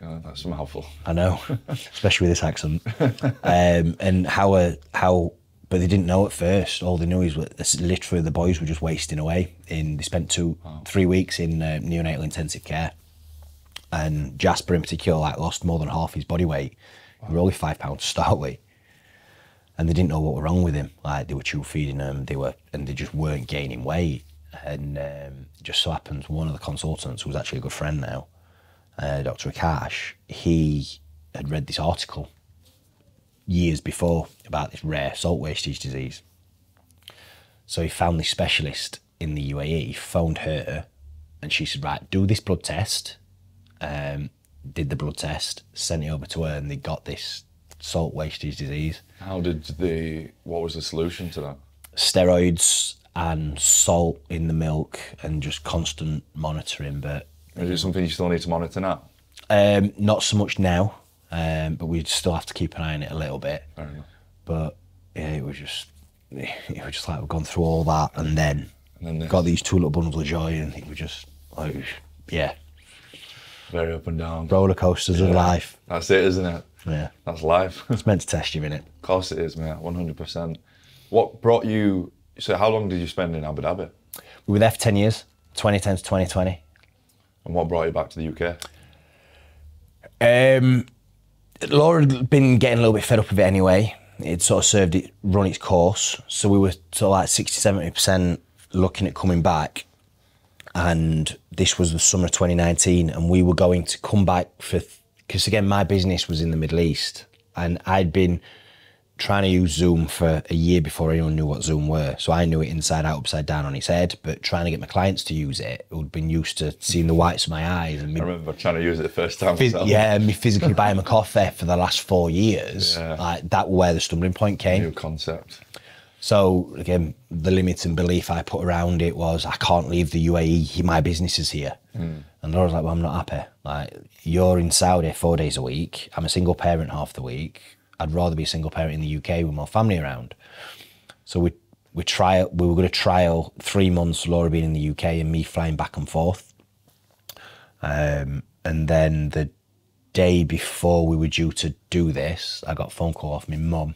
Yeah, that's a mouthful. I know, especially with this accent. um, and how uh, how, but they didn't know at first. All they knew is literally the boys were just wasting away. In they spent two, three weeks in uh, neonatal intensive care, and Jasper in particular like lost more than half his body weight. He was only five pounds to start and they didn't know what was wrong with him. Like they were chew feeding him, they were, and they just weren't gaining weight. And um, just so happens one of the consultants, who's actually a good friend now, uh, Dr. Akash, he had read this article years before about this rare salt wastage disease. So he found this specialist in the UAE, he phoned her, and she said, Right, do this blood test. Um, did the blood test, sent it over to her, and they got this salt wastage disease. How did the, what was the solution to that? Steroids and salt in the milk and just constant monitoring, but Is it something you still need to monitor now? Um, not so much now, um, but we'd still have to keep an eye on it a little bit. Fair. But yeah, it was just it was just like we've gone through all that and then, And then this. got these two little bundles of joy, and it was just like yeah, Very up and down. roller coasters of life. That's it, isn't it? Yeah, That's life. it's meant to test you in it. Of course it is, mate. 100%. What brought you, so how long did you spend in Abu Dhabi? We were there for ten years, 2010 to 2020. And what brought you back to the UK? Um, Laura had been getting a little bit fed up with it anyway. It sort of served it, run its course. So we were sort of like 60, 70% looking at coming back. And this was the summer of 2019. And we were going to come back for, because again, my business was in the Middle East. And I'd been trying to use Zoom for a year before anyone knew what Zoom were. So I knew it inside out, upside down on its head. But trying to get my clients to use it, who'd been used to seeing the whites of my eyes and me I remember trying to use it the first time phys- yeah, me physically buying a coffee for the last four years. Yeah. Like that was where the stumbling point came. New concept. So again, the limiting belief I put around it was I can't leave the UAE. My business is here. Hmm. And I was like, well, I'm not happy. Like you're in Saudi four days a week. I'm a single parent half the week. I'd rather be a single parent in the UK with my family around. So we we trial we were going to trial three months Laura being in the UK and me flying back and forth. Um, and then the day before we were due to do this, I got a phone call off my mum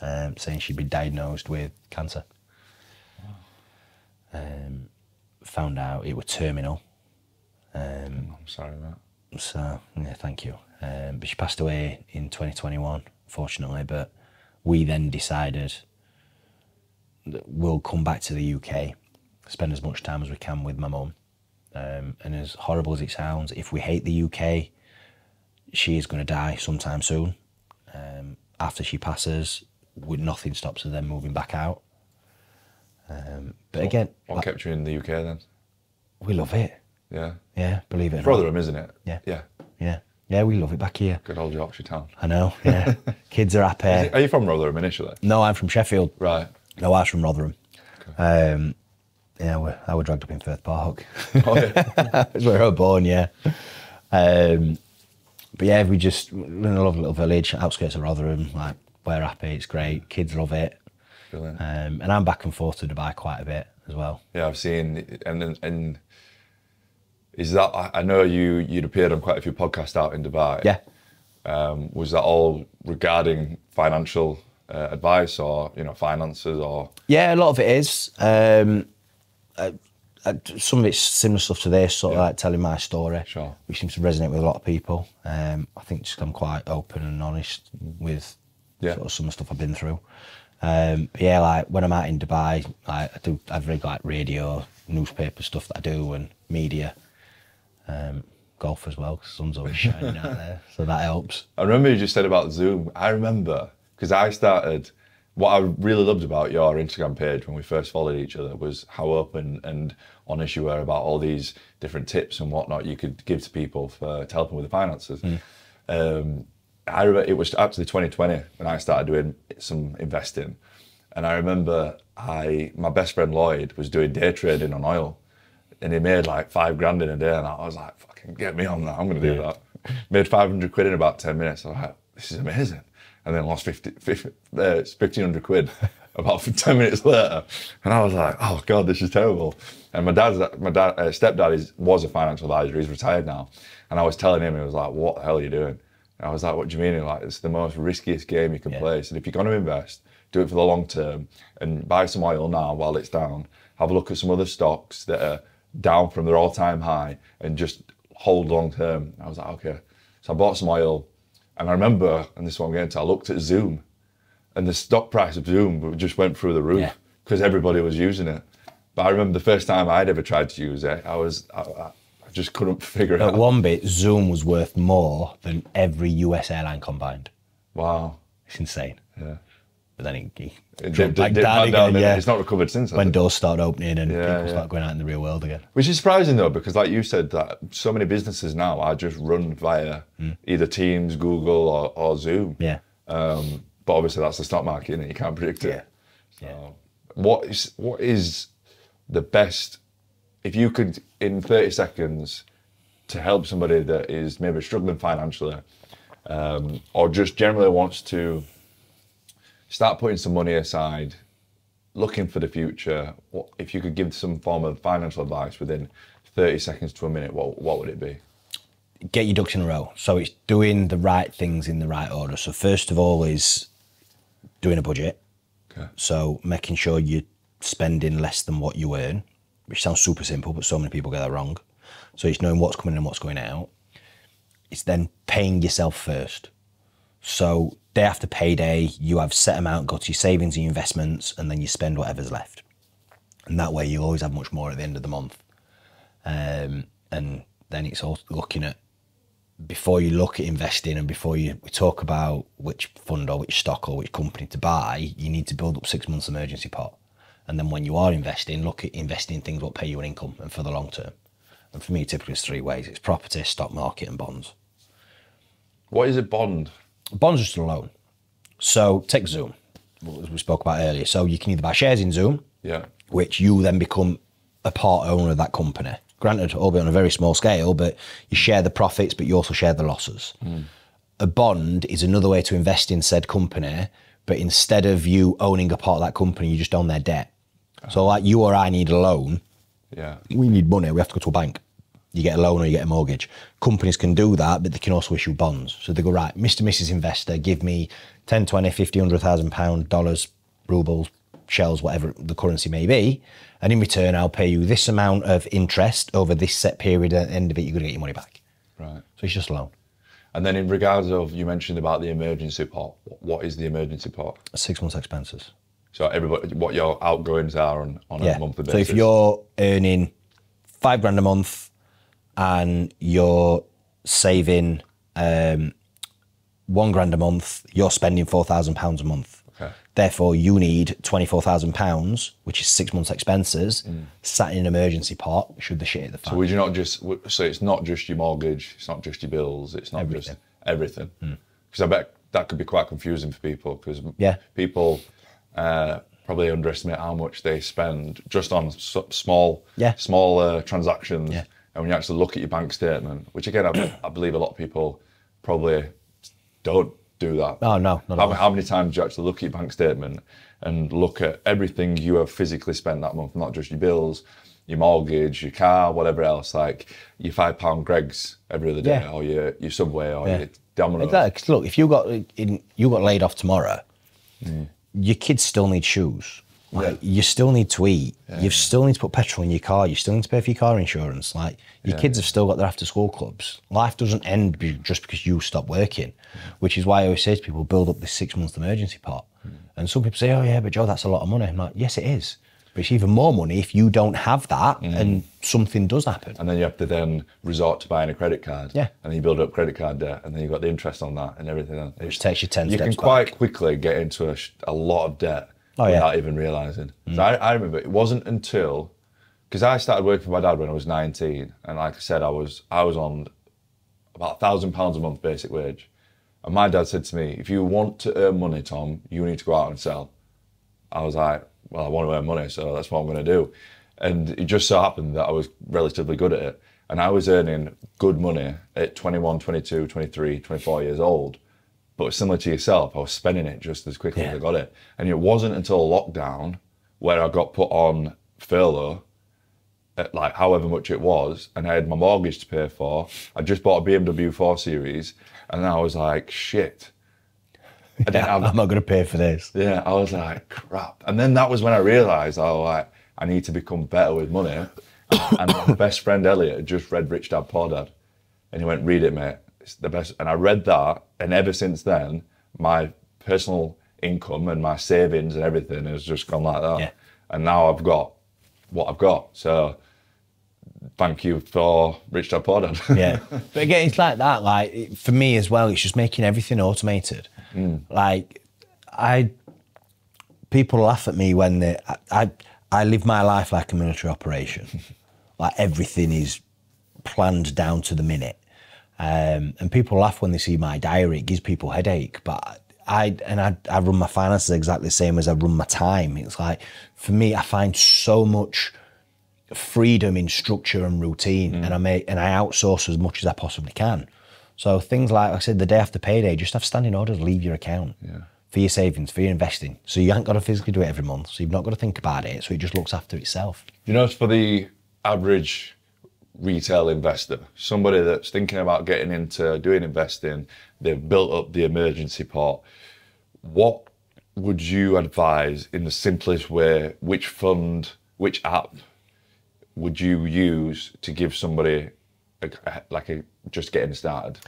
um, saying she'd been diagnosed with cancer. Um, found out it was terminal. Um, I'm sorry, mate. so yeah, thank you. Um, but she passed away in 2021, fortunately. But we then decided that we'll come back to the UK, spend as much time as we can with my mum. Um, and as horrible as it sounds, if we hate the UK, she is going to die sometime soon. Um, after she passes, with nothing stops her then moving back out. Um, but again, What like, kept you in the UK then? we love it. Yeah. Yeah, believe it not. Rotherham, isn't it? Yeah. Yeah. Yeah, yeah, we love it back here. Good old Yorkshire town. I know. Yeah, kids are happy. Are you from Rotherham initially? No, I'm from Sheffield. Right. No, I was from Rotherham. Um, yeah, we're, I was dragged up in Firth Park. Oh, yeah. That's where I was born. Yeah. Um, but yeah, we just we're in a lovely little village, outskirts of Rotherham. Like we're happy. It's great. Kids love it. Brilliant. Um, and I'm back and forth to Dubai quite a bit as well. Yeah, I've seen, and and- and is that I know you you'd appeared on quite a few podcasts out in Dubai. Yeah. Um, was that all regarding financial uh, advice or you know finances or Yeah, a lot of it is. Um, a, uh, some of it's similar stuff to this, sort of like telling my story, Sure. which seems to resonate with a lot of people. Um, I think just I'm quite open and honest with Yeah. sort of some of the stuff I've been through. Um, yeah, like when I'm out in Dubai, like I do, I've read like radio, newspaper stuff that I do, and media, um, golf as well. 'cause the sun's always shining out there, so that helps. I remember you just said about Zoom. I remember because I started. What I really loved about your Instagram page when we first followed each other was how open and honest you were about all these different tips and whatnot you could give to people for to help them with the finances. Um, I remember it was actually 2020 when I started doing some investing, and I remember I my best friend Lloyd was doing day trading on oil, and he made like five grand in a day, and I was like, "Fucking get me on that! I'm going to do that." Made 500 quid in about 10 minutes. I was like, "This is amazing," and then lost 50, 50 uh, 1500 quid about 10 minutes later, and I was like, "Oh god, this is terrible." And my dad's my dad uh, stepdad is was a financial advisor. He's retired now, and I was telling him, he was like, "What the hell are you doing?" And I was like, "What do you mean?" Like, "It's the most riskiest game you can Yeah. play." So if you're going to invest, do it for the long term and buy some oil now while it's down. Have a look at some other stocks that are down from their all-time high and just hold long term. I was like, okay. So I bought some oil, and I remember, and this is what I'm getting to. I looked at Zoom, and the stock price of Zoom just went through the roof Yeah. because everybody was using it. But I remember the first time I'd ever tried to use it, I was I, I just couldn't figure it At out. one bit, Zoom was worth more than every US airline combined. Wow. It's insane. Yeah. But then he, dropped did, back did, down again, down, yeah. It's not recovered since. when doors started opening and Yeah, people yeah. start going out in the real world again. Which is surprising though, because like you said, that so many businesses now are just run via either Teams, Google, or, or Zoom. Yeah. Um, but obviously that's the stock market, and you can't predict it. Yeah. So, what is what is the best if you could in thirty seconds to help somebody that is maybe struggling financially, um, or just generally wants to start putting some money aside, looking for the future. What if you could give some form of financial advice within thirty seconds to a minute? What what would it be? Get your ducks in a row. So it's doing the right things in the right order. So first of all is doing a budget. Okay. So making sure you're spending less than what you earn, which sounds super simple, but so many people get that wrong. So it's knowing what's coming in and what's going out. It's then paying yourself first. So day after payday, you have set amount, go to your savings and your investments, and then you spend whatever's left. And that way you'll always have much more at the end of the month. Um, and then it's all looking at before you look at investing and before you talk about which fund or which stock or which company to buy, you need to build up six months emergency pot. And then when you are investing, look at investing in things what pay you an income and for the long term. And for me, typically it's three ways: it's property, stock market, and bonds. What is a bond? Bonds are still a loan. So take Zoom, as we spoke about earlier. So you can either buy shares in Zoom, Yeah. which you then become a part owner of that company. Granted, albeit on a very small scale, but you share the profits, but you also share the losses. Hmm. A bond is another way to invest in said company, but instead of you owning a part of that company, you just own their debt. Ah. So, like you or I need a loan, Yeah. we need money, we have to go to a bank. You get a loan or you get a mortgage. Companies can do that, but they can also issue bonds. So they go, right, Mr. Mrs. Investor, give me 10, 20, 50, 100,000 pound, dollars, rubles, shells, whatever the currency may be. And in return, I'll pay you this amount of interest over this set period. At the end of it, you're going to get your money back. Right. So it's just a loan. And then in regards of you mentioned about the emergency pot. What is the emergency pot? Six months expenses. So everybody, what your outgoings are on, on Yeah. a monthly basis. So if you're earning five grand a month and you're saving um, one grand a month, you're spending four thousand pounds a month. Okay. Therefore, you need twenty four thousand pounds, which is six months' expenses, sat in an emergency pot. Should the shit hit the fan? So would you not just? So it's not just your mortgage. It's not just your bills. It's not just everything. Because I bet that could be quite confusing for people. Because Yeah. people uh, probably underestimate how much they spend just on s- small, Yeah. small uh, transactions. Yeah. And when you actually look at your bank statement, which again, I, I believe a lot of people probably don't do that. Oh, no, how, how many times do you actually look at your bank statement and look at everything you have physically spent that month, not just your bills, your mortgage, your car, whatever else, like your five pound Greggs every other day, Yeah. or your, your Subway, or Yeah. your Domino's. Exactly. look, if you got in, you got laid off tomorrow, mm. your kids still need shoes. Like you still need to eat. You still need to put petrol in your car. You still need to pay for your car insurance. Like your Yeah. kids have still got their after school clubs. Life doesn't end just because you stop working, mm. which is why I always say to people, build up this six month emergency pot. Mm. And some people say, oh yeah, but Joe, that's a lot of money. I'm like, yes, it is. But it's even more money if you don't have that mm. and something does happen. And then you have to then resort to buying a credit card. Yeah. And then you build up credit card debt, and then you've got the interest on that and everything. Else. Which takes you 10 You can steps quite quickly get into a, sh- a lot of debt Oh, yeah. without even realizing. So mm. I, I remember it wasn't until because I started working for my dad when I was 19, and like I said, I was I was on about a thousand pounds a month basic wage. And my dad said to me, if you want to earn money, Tom, you need to go out and sell. I was like, well, I want to earn money, so that's what I'm going to do. And it just so happened that I was relatively good at it. And I was earning good money at 21, 22, 23, 24 years old. But similar to yourself, I was spending it just as quickly as I got it. And it wasn't until lockdown where I got put on furlough at like however much it was, and I had my mortgage to pay for. I just bought a BMW 4 Series, and I was like, shit. I didn't have I'm not going to pay for this. yeah, I was like, crap. And then that was when I realised, oh, like, I need to become better with money. and my best friend Elliot had just read Rich Dad Poor Dad. And he went, read it, mate. It's the best. And I read that. And ever since then, my personal income and my savings and everything has just gone like that. Yeah. And now I've got what I've got. So thank you for Rich Dad Poor Dad. yeah. But again, it's like that. Like for me as well, it's just making everything automated. Mm. Like I, people laugh at me when they. I, I I live my life like a military operation. like everything is planned down to the minute. Um, and people laugh when they see my diary. It gives people headache, but I and I, I run my finances exactly the same as I run my time. It's like for me, I find so much freedom in structure and routine, and I make and I outsource as much as I possibly can. So things like, like I said, the day after payday, just have standing orders, leave your account for your savings, for your investing. So you ain't got to physically do it every month. So you've not got to think about it. So it just looks after itself. You know, for the average retail investor, somebody that's thinking about getting into doing investing, they've built up the emergency pot. What would you advise in the simplest way? Which fund, which app would you use to give somebody a, like a just getting started?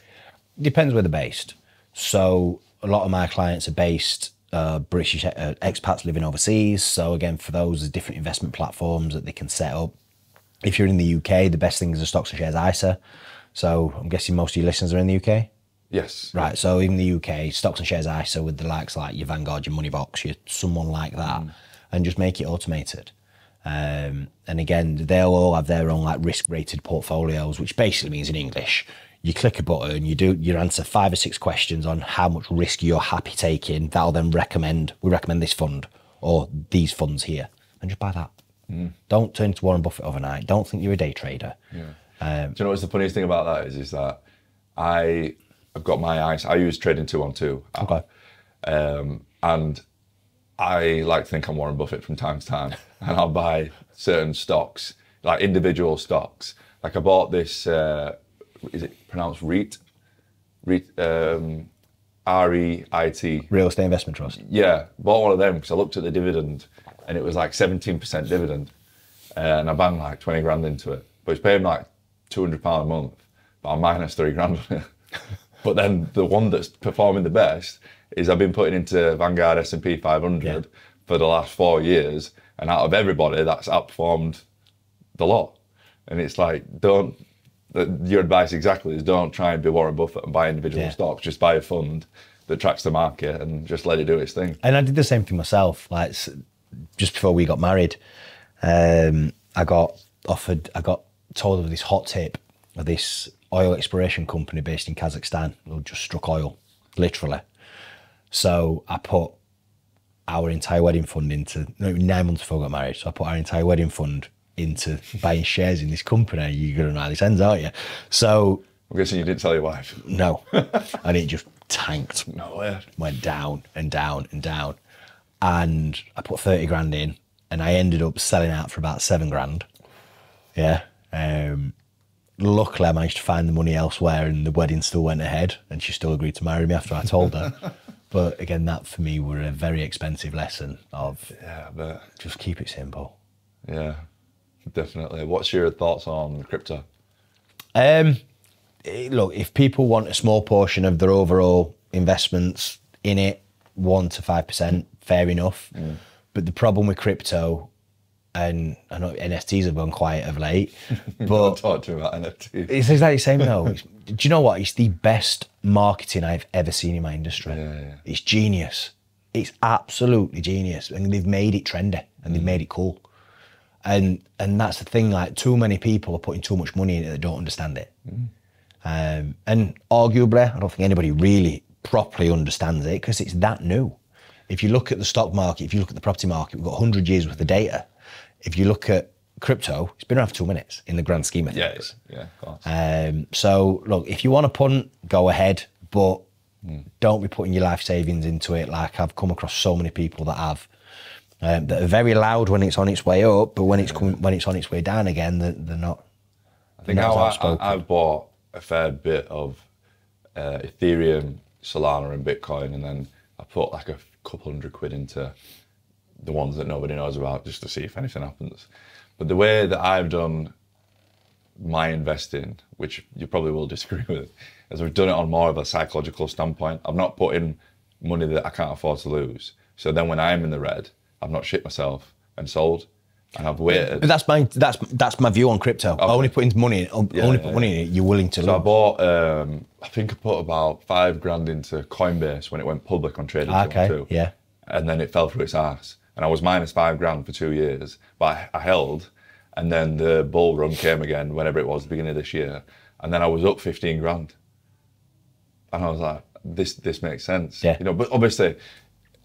Depends where they're based. So a lot of my clients are based uh, British uh, expats living overseas. So again, for those, different investment platforms that they can set up. If you're in the UK, the best thing is the stocks and shares ISA. So I'm guessing most of your listeners are in the UK. Yes. Right. So in the UK, stocks and shares ISA with the likes like your Vanguard, your Moneybox, your someone like that, and just make it automated. Um, and again, they'll all have their own like risk rated portfolios, which basically means in English, you click a button, you do you answer five or six questions on how much risk you're happy taking. That'll then recommend we recommend this fund or these funds here, and just buy that. Don't turn to Warren Buffett overnight. Don't think you're a day trader. Do you know what's the funniest thing about that is? Is that I have got my eyes. I use Trading 212. Okay. um, and I like to think I'm Warren Buffett from time to time, and I'll buy certain stocks, like individual stocks. Like I bought this, uh, is it pronounced REIT? REIT, um, R E I T. Real estate investment trust. Yeah, bought one of them because I looked at the dividend, and it was like 17% dividend, uh, and I banged like 20 grand into it. But it's paying like 200 pound a month, but I'm minus three grand on it. but then the one that's performing the best is I've been putting into Vanguard S&P 500 Yeah. for the last four years, and out of everybody, that's outperformed the lot. And it's like, don't. Your advice exactly is don't try and be Warren Buffett and buy individual Yeah. stocks. Just buy a fund that tracks the market and just let it do its thing. And I did the same thing myself. Like just before we got married, um, I got offered, I got told of this hot tip of this oil exploration company based in Kazakhstan who just struck oil, literally. So I put our entire wedding fund into no, nine months before I got married. So I put our entire wedding fund into buying shares in this company. You're gonna know how this ends, aren't you? So I'm guessing you didn't tell your wife. no, and it just tanked No way. went down and down and down. And I put 30 grand in and I ended up selling out for about seven grand. Yeah. Um, luckily, I managed to find the money elsewhere and the wedding still went ahead and she still agreed to marry me after I told her. But again, that for me were a very expensive lesson of Yeah, but just keep it simple. yeah, definitely. What's your thoughts on crypto? Um, look, if people want a small portion of their overall investments in it, one to five percent, fair enough. Mm. But the problem with crypto, and I know NFTs have gone quiet of late, but Talk to about NFTs. it's exactly the same though. Do you know what? It's the best marketing I've ever seen in my industry. Yeah, yeah. It's genius. It's absolutely genius, and they've made it trendy and they've mm. made it cool. And and that's the thing. Like too many people are putting too much money in it that don't understand it. Mm. Um, and arguably, I don't think anybody really properly understands it because it's that new. If you look at the stock market, if you look at the property market, we've got 100 years worth of data. If you look at crypto, it's been around for two minutes in the grand scheme of things. yeah, of course. Um, so look, if you want to punt, go ahead, but don't be putting your life savings into it. Like I've come across so many people that have um, that are very loud when it's on its way up, but when it's coming, when it's on its way down again, they're, they're not. I think not I, I. I've bought a fair bit of uh, Ethereum, Solana, and Bitcoin, and then I put like a couple hundred quid into the ones that nobody knows about just to see if anything happens. But the way that I've done my investing, which you probably will disagree with, is I've done it on more of a psychological standpoint. I've not put in money that I can't afford to lose. So then when I'm in the red, I've not shit myself and sold. And I've waited. But that's my that's that's my view on crypto. Only putting money in, only yeah, put money in it. You're willing to So I lose. bought, um, I think I put about five grand into Coinbase when it went public on Trading Okay, 212. yeah. And then it fell through its ass. And I was minus five grand for two years, but I, I held. And then the bull run came again, whenever it was, the beginning of this year. And then I was up 15 grand. And I was like, this this makes sense. Yeah. You know, but obviously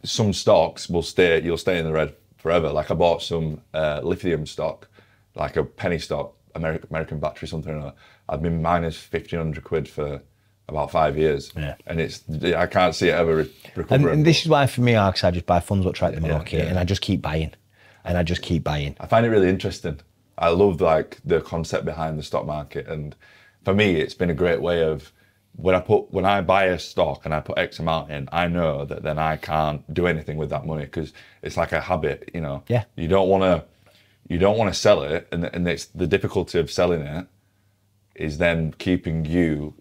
some stocks will stay, you'll stay in the red forever. Like I bought some uh, lithium stock, like a penny stock, American, American battery, something. or. I've been minus 1500 quid for about five years. Yeah. And it's, I can't see it ever re- And, recovering. and this is why for me, I just buy funds that track the Yeah, market, yeah. and I just keep buying, and I just keep buying. I find it really interesting. I love like the concept behind the stock market, and for me, it's been a great way of when I put when I buy a stock and I put X amount in, I know that then I can't do anything with that money because it's like a habit. You know, Yeah. You don't want to, you don't want to sell it, and and it's the difficulty of selling it is then keeping you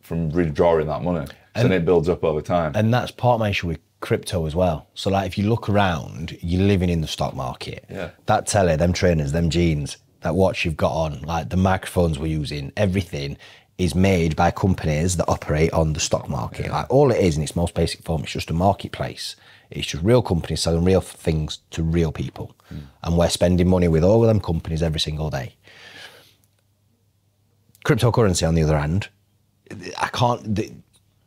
from withdrawing that money. So then it builds up over time. And that's part of my issue with crypto as well. So like if you look around, you're living in the stock market. Yeah. That telly, them trainers, them jeans, that watch you've got on, like the microphones we're using, everything is made by companies that operate on the stock market. Like all it is in its most basic form, it's just a marketplace. It's just real companies selling real things to real people. And we're spending money with all of them companies every single day. Cryptocurrency, on the other hand, I can't.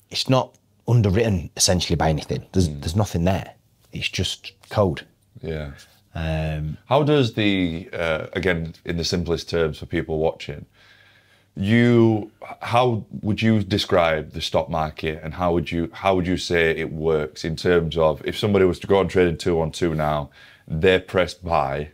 It's not underwritten essentially by anything. There's there's nothing there. It's just code. yeah. Um, How does the uh, again in the simplest terms for people watching, you how would you describe the stock market and how would you how would you say it works in terms of if somebody was to go on Trading 212 now, they're pressed buy,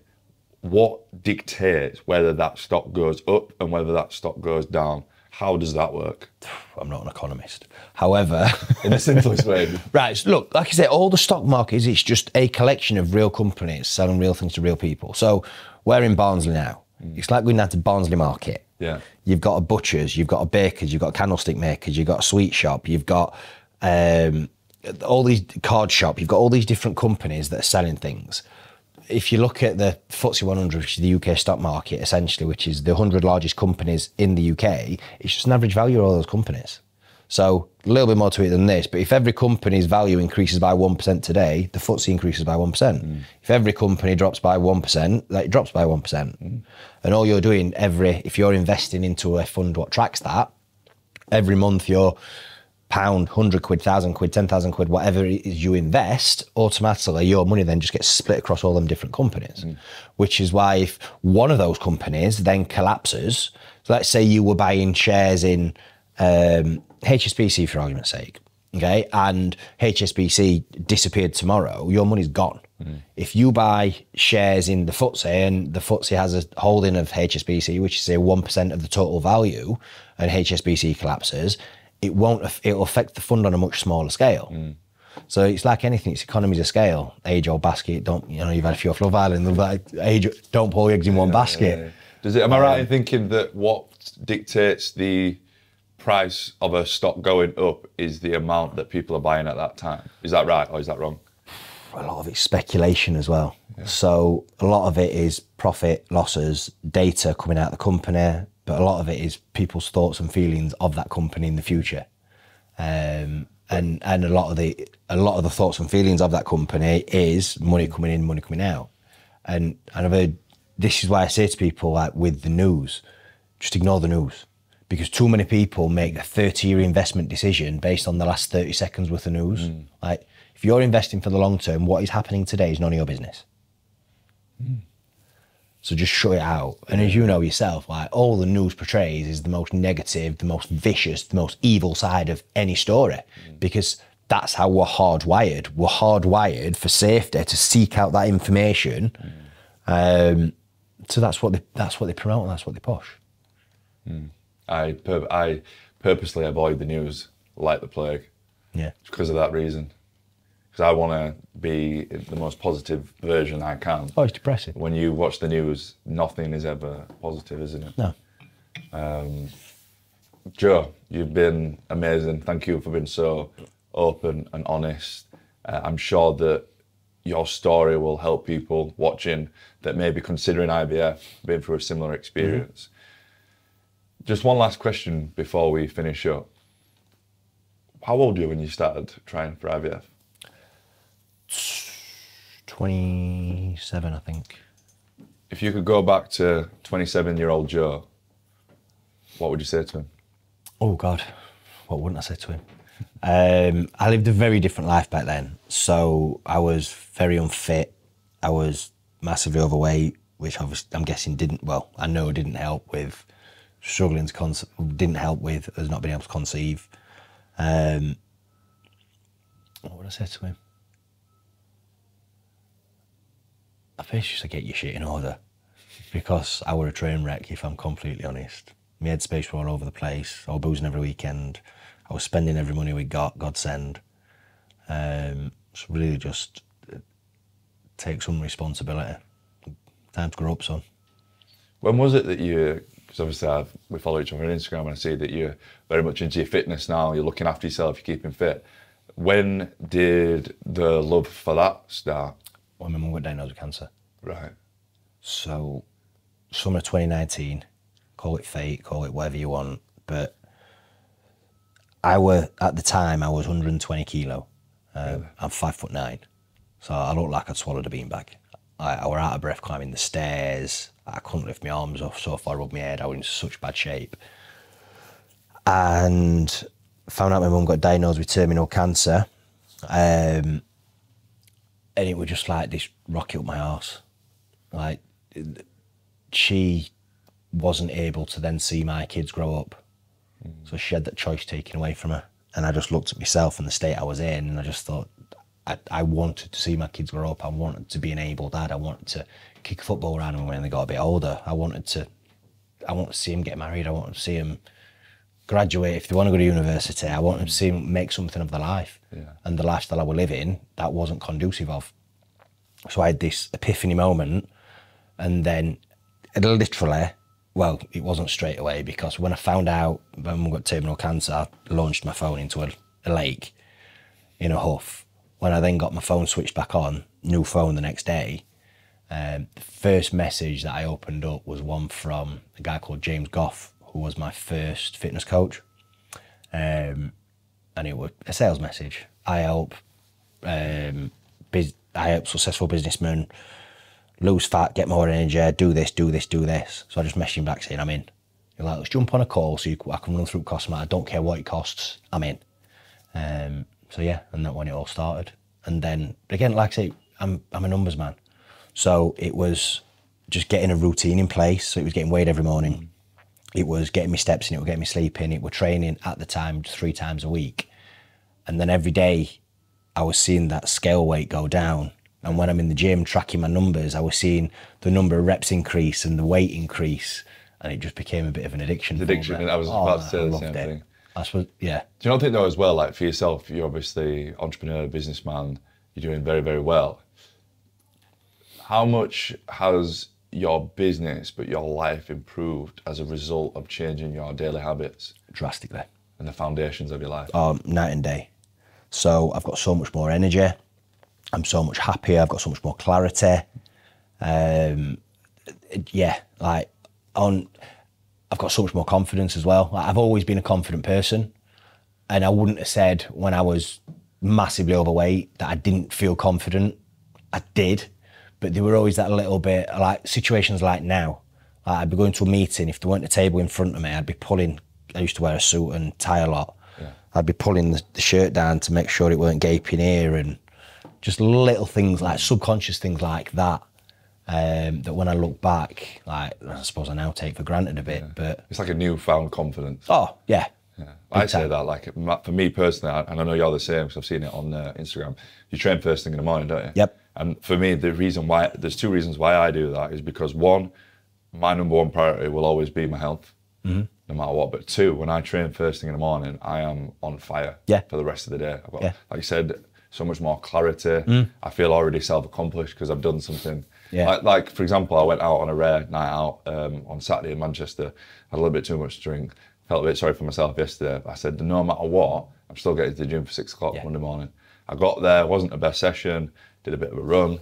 what dictates whether that stock goes up and whether that stock goes down? How does that work? I'm not an economist. However, In the simplest way. right, look, like I said, all the stock market is it's just a collection of real companies selling real things to real people. So we're in Barnsley now. Mm. It's like going down to Barnsley Market. Yeah. You've got a butcher's, you've got a baker's, you've got candlestick makers, you've got a sweet shop, you've got um, all these card shop, you've got all these different companies that are selling things. If you look at the FTSE 100, which is the UK stock market, essentially, which is the 100 largest companies in the UK, it's just an average value of all those companies. So a little bit more to it than this, but if every company's value increases by 1% today, the FTSE increases by 1%. Hmm. If every company drops by 1%, that it drops by 1%. Hmm. And all you're doing every, if you're investing into a fund what tracks that, every month you're pound, 100 quid, 1,000 quid, 10,000 quid, whatever it is you invest, automatically your money then just gets split across all them different companies. Hmm. Which is why if one of those companies then collapses, so let's say you were buying shares in um, HSBC for argument's sake, okay, and HSBC disappeared tomorrow, your money's gone. Mm. If you buy shares in the FTSE and the FTSE has a holding of HSBC, which is say 1% of the total value, and HSBC collapses, it won't, it'll affect the fund on a much smaller scale. Mm. So it's like anything, it's economies of scale. Age old basket, don't, you know, you've had a few off Love Island, like, age, don't pour your eggs in one basket. Does it? Am I um, right in thinking that what dictates the price of a stock going up is the amount that people are buying at that time? Is that right or is that wrong? a lot of it's speculation as well. So a lot of it is profit losses, data coming out of the company, but a lot of it is people's thoughts and feelings of that company in the future. Um, and and a lot of the a lot of the thoughts and feelings of that company is money coming in, money coming out. And and I've heard this is why I say to people like with the news, just ignore the news. Because too many people make a 30 year investment decision based on the last 30 seconds worth of news. Hmm. Like if you're investing for the long term, what is happening today is none of your business. Hmm. So just shut it out. And as you know yourself, like all the news portrays is the most negative, the most vicious, the most evil side of any story. Hmm. Because that's how we're hardwired. We're hardwired for safety to seek out that information. Um, so that's what they that's what they promote and that's what they push. I pur- I purposely avoid the news like the plague Yeah. because of that reason. Because I want to be the most positive version I can. Oh, it's depressing. When you watch the news, nothing is ever positive, isn't it? No. Joe, you've been amazing. Thank you for being so open and honest. Uh, I'm sure that your story will help people watching that may be considering IVF, been through a similar experience. Just one last question before we finish up. How old were you when you started trying for IVF? 27, I think. If you could go back to 27 year old Joe, what would you say to him? Oh God, what wouldn't I say to him? Um, I lived a very different life back then. So I was very unfit. I was massively overweight, which obviously I'm guessing didn't. Well, I know didn't help with struggling to conce- didn't help with us not being able to conceive. Um, what would I say to him? I think you should get your shit in order because I were a train wreck, if I'm completely honest. My headspace were all over the place. I was boozing every weekend. I was spending every money we got, God send. Um, so really just uh, take some responsibility. Time to grow up, son. When was it that you, because obviously I've, we follow each other on Instagram and I see that you're very much into your fitness now, you're looking after yourself, you're keeping fit. When did the love for that start? When my mum got diagnosed with cancer. Right. So, summer 2019, call it fate, call it whatever you want, but I were at the time I was 120 kilo. Um, I'm five foot nine, so I looked like I'd swallowed a beanbag. I, I were out of breath climbing the stairs. I couldn't lift my arms off so far above my head. I was in such bad shape, and found out my mum got diagnosed with terminal cancer. Um, and it was just like this rocket up my arse. Like she wasn't able to then see my kids grow up. So she had that choice taken away from her. And I just looked at myself and the state I was in and I just thought I, I wanted to see my kids grow up. I wanted to be an able dad. I wanted to kick a football around them when they got a bit older. I wanted to I wanted to see them get married. I wanted to see them graduate if they want to go to university. I wanted to see them make something of their life. Yeah. And the lifestyle I were living, that wasn't conducive of. So I had this epiphany moment, and then it literally, well, it wasn't straight away because when I found out my mum got terminal cancer, I launched my phone into a, a lake in a huff. When I then got my phone switched back on, new phone the next day, um, the first message that I opened up was one from a guy called James Goff, who was my first fitness coach. Um, and it was a sales message. I help, um, I help successful businessmen lose fat, get more energy, do this, do this, do this. So I just messaged him back saying, I'm in. You're like, let's jump on a call so you, I can run through cost I don't care what it costs, I'm in. Um, so yeah, and that when it all started. And then again, like I say, I'm I'm a numbers man. So it was just getting a routine in place. So it was getting weighed every morning. Mm. It was getting me steps in, it was getting me sleeping, it was training at the time three times a week. And then every day I was seeing that scale weight go down. And when I'm in the gym tracking my numbers, I was seeing the number of reps increase and the weight increase. And it just became a bit of an addiction. Addiction, I was Oh, about to say the same it. I suppose, yeah. Do you not think though as well, like for yourself, you're obviously entrepreneur, businessman, you're doing very, very well. How much has your business but your life improved as a result of changing your daily habits Drastically. and the foundations of your life? um, night and day. So I've got so much more energy. I'm so much happier. I've got so much more clarity. Um, yeah, like on, I've got so much more confidence as well. Like, I've always been a confident person, and I wouldn't have said when I was massively overweight that I didn't feel confident. I did, but there were always that little bit like situations like now. Like I'd be going to a meeting if there weren't a table in front of me, I'd be pulling. I used to wear a suit and tie a lot. I'd be pulling the, the shirt down to make sure it weren't gaping here and just little things like subconscious things like that. Um, that when I look back, like I suppose I now take for granted a bit, but It's like a newfound confidence. oh yeah, Yeah. I say that like for me personally, and I know you're the same because I've seen it on uh, Instagram. You train first thing in the morning, don't you? Yep. And for me, the reason why there's two reasons why I do that is because one, my number one priority will always be my health, Mm-hmm. no matter what. But two, when I train first thing in the morning, I am on fire Yeah. for the rest of the day. I've got, Yeah. Mm. like you said, so much more clarity. I feel already self-accomplished because I've done something. Yeah. Like, like, for example, I went out on a rare night out um, on Saturday in Manchester. Had a little bit too much to drink. Felt a bit sorry for myself yesterday. I said, no matter what, I'm still getting to the gym for six o'clock Yeah. Monday morning. I got there, wasn't the best session. Did a bit of a run.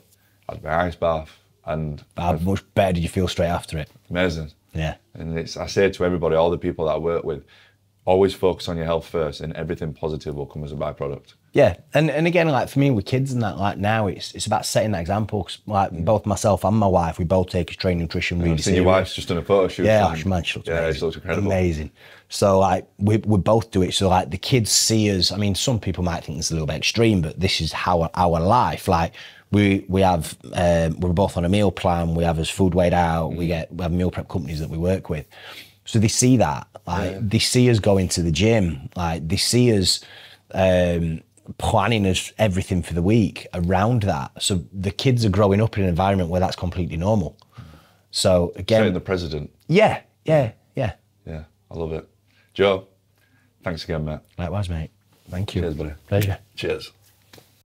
Had my ice bath, and how much better did you feel straight after it? amazing. Yeah, And it's I say to everybody, all the people that I work with, always focus on your health first, and everything positive will come as a byproduct. Yeah, and and again, like for me with kids and that, like now it's it's about setting that example. 'cause, like both myself and my wife, we both take train nutrition really I've seen your wife's just done a photo shoot. Yeah, oh, man, she looks yeah, amazing. she looks incredible. Amazing. So like we we both do it. So like the kids see us. I mean, some people might think it's a little bit extreme, but this is how our life. Like we we have um, we're both on a meal plan. We have us food weighed out. We get we have meal prep companies that we work with. So they see that. Like they see us going to the gym. Like they see us. Um, planning us everything for the week around that so the kids are growing up in an environment where that's completely normal so again the president. yeah, yeah, yeah. Yeah, I love it. Joe, thanks again, mate. Likewise, mate. Thank you. Cheers, buddy. Pleasure. Cheers.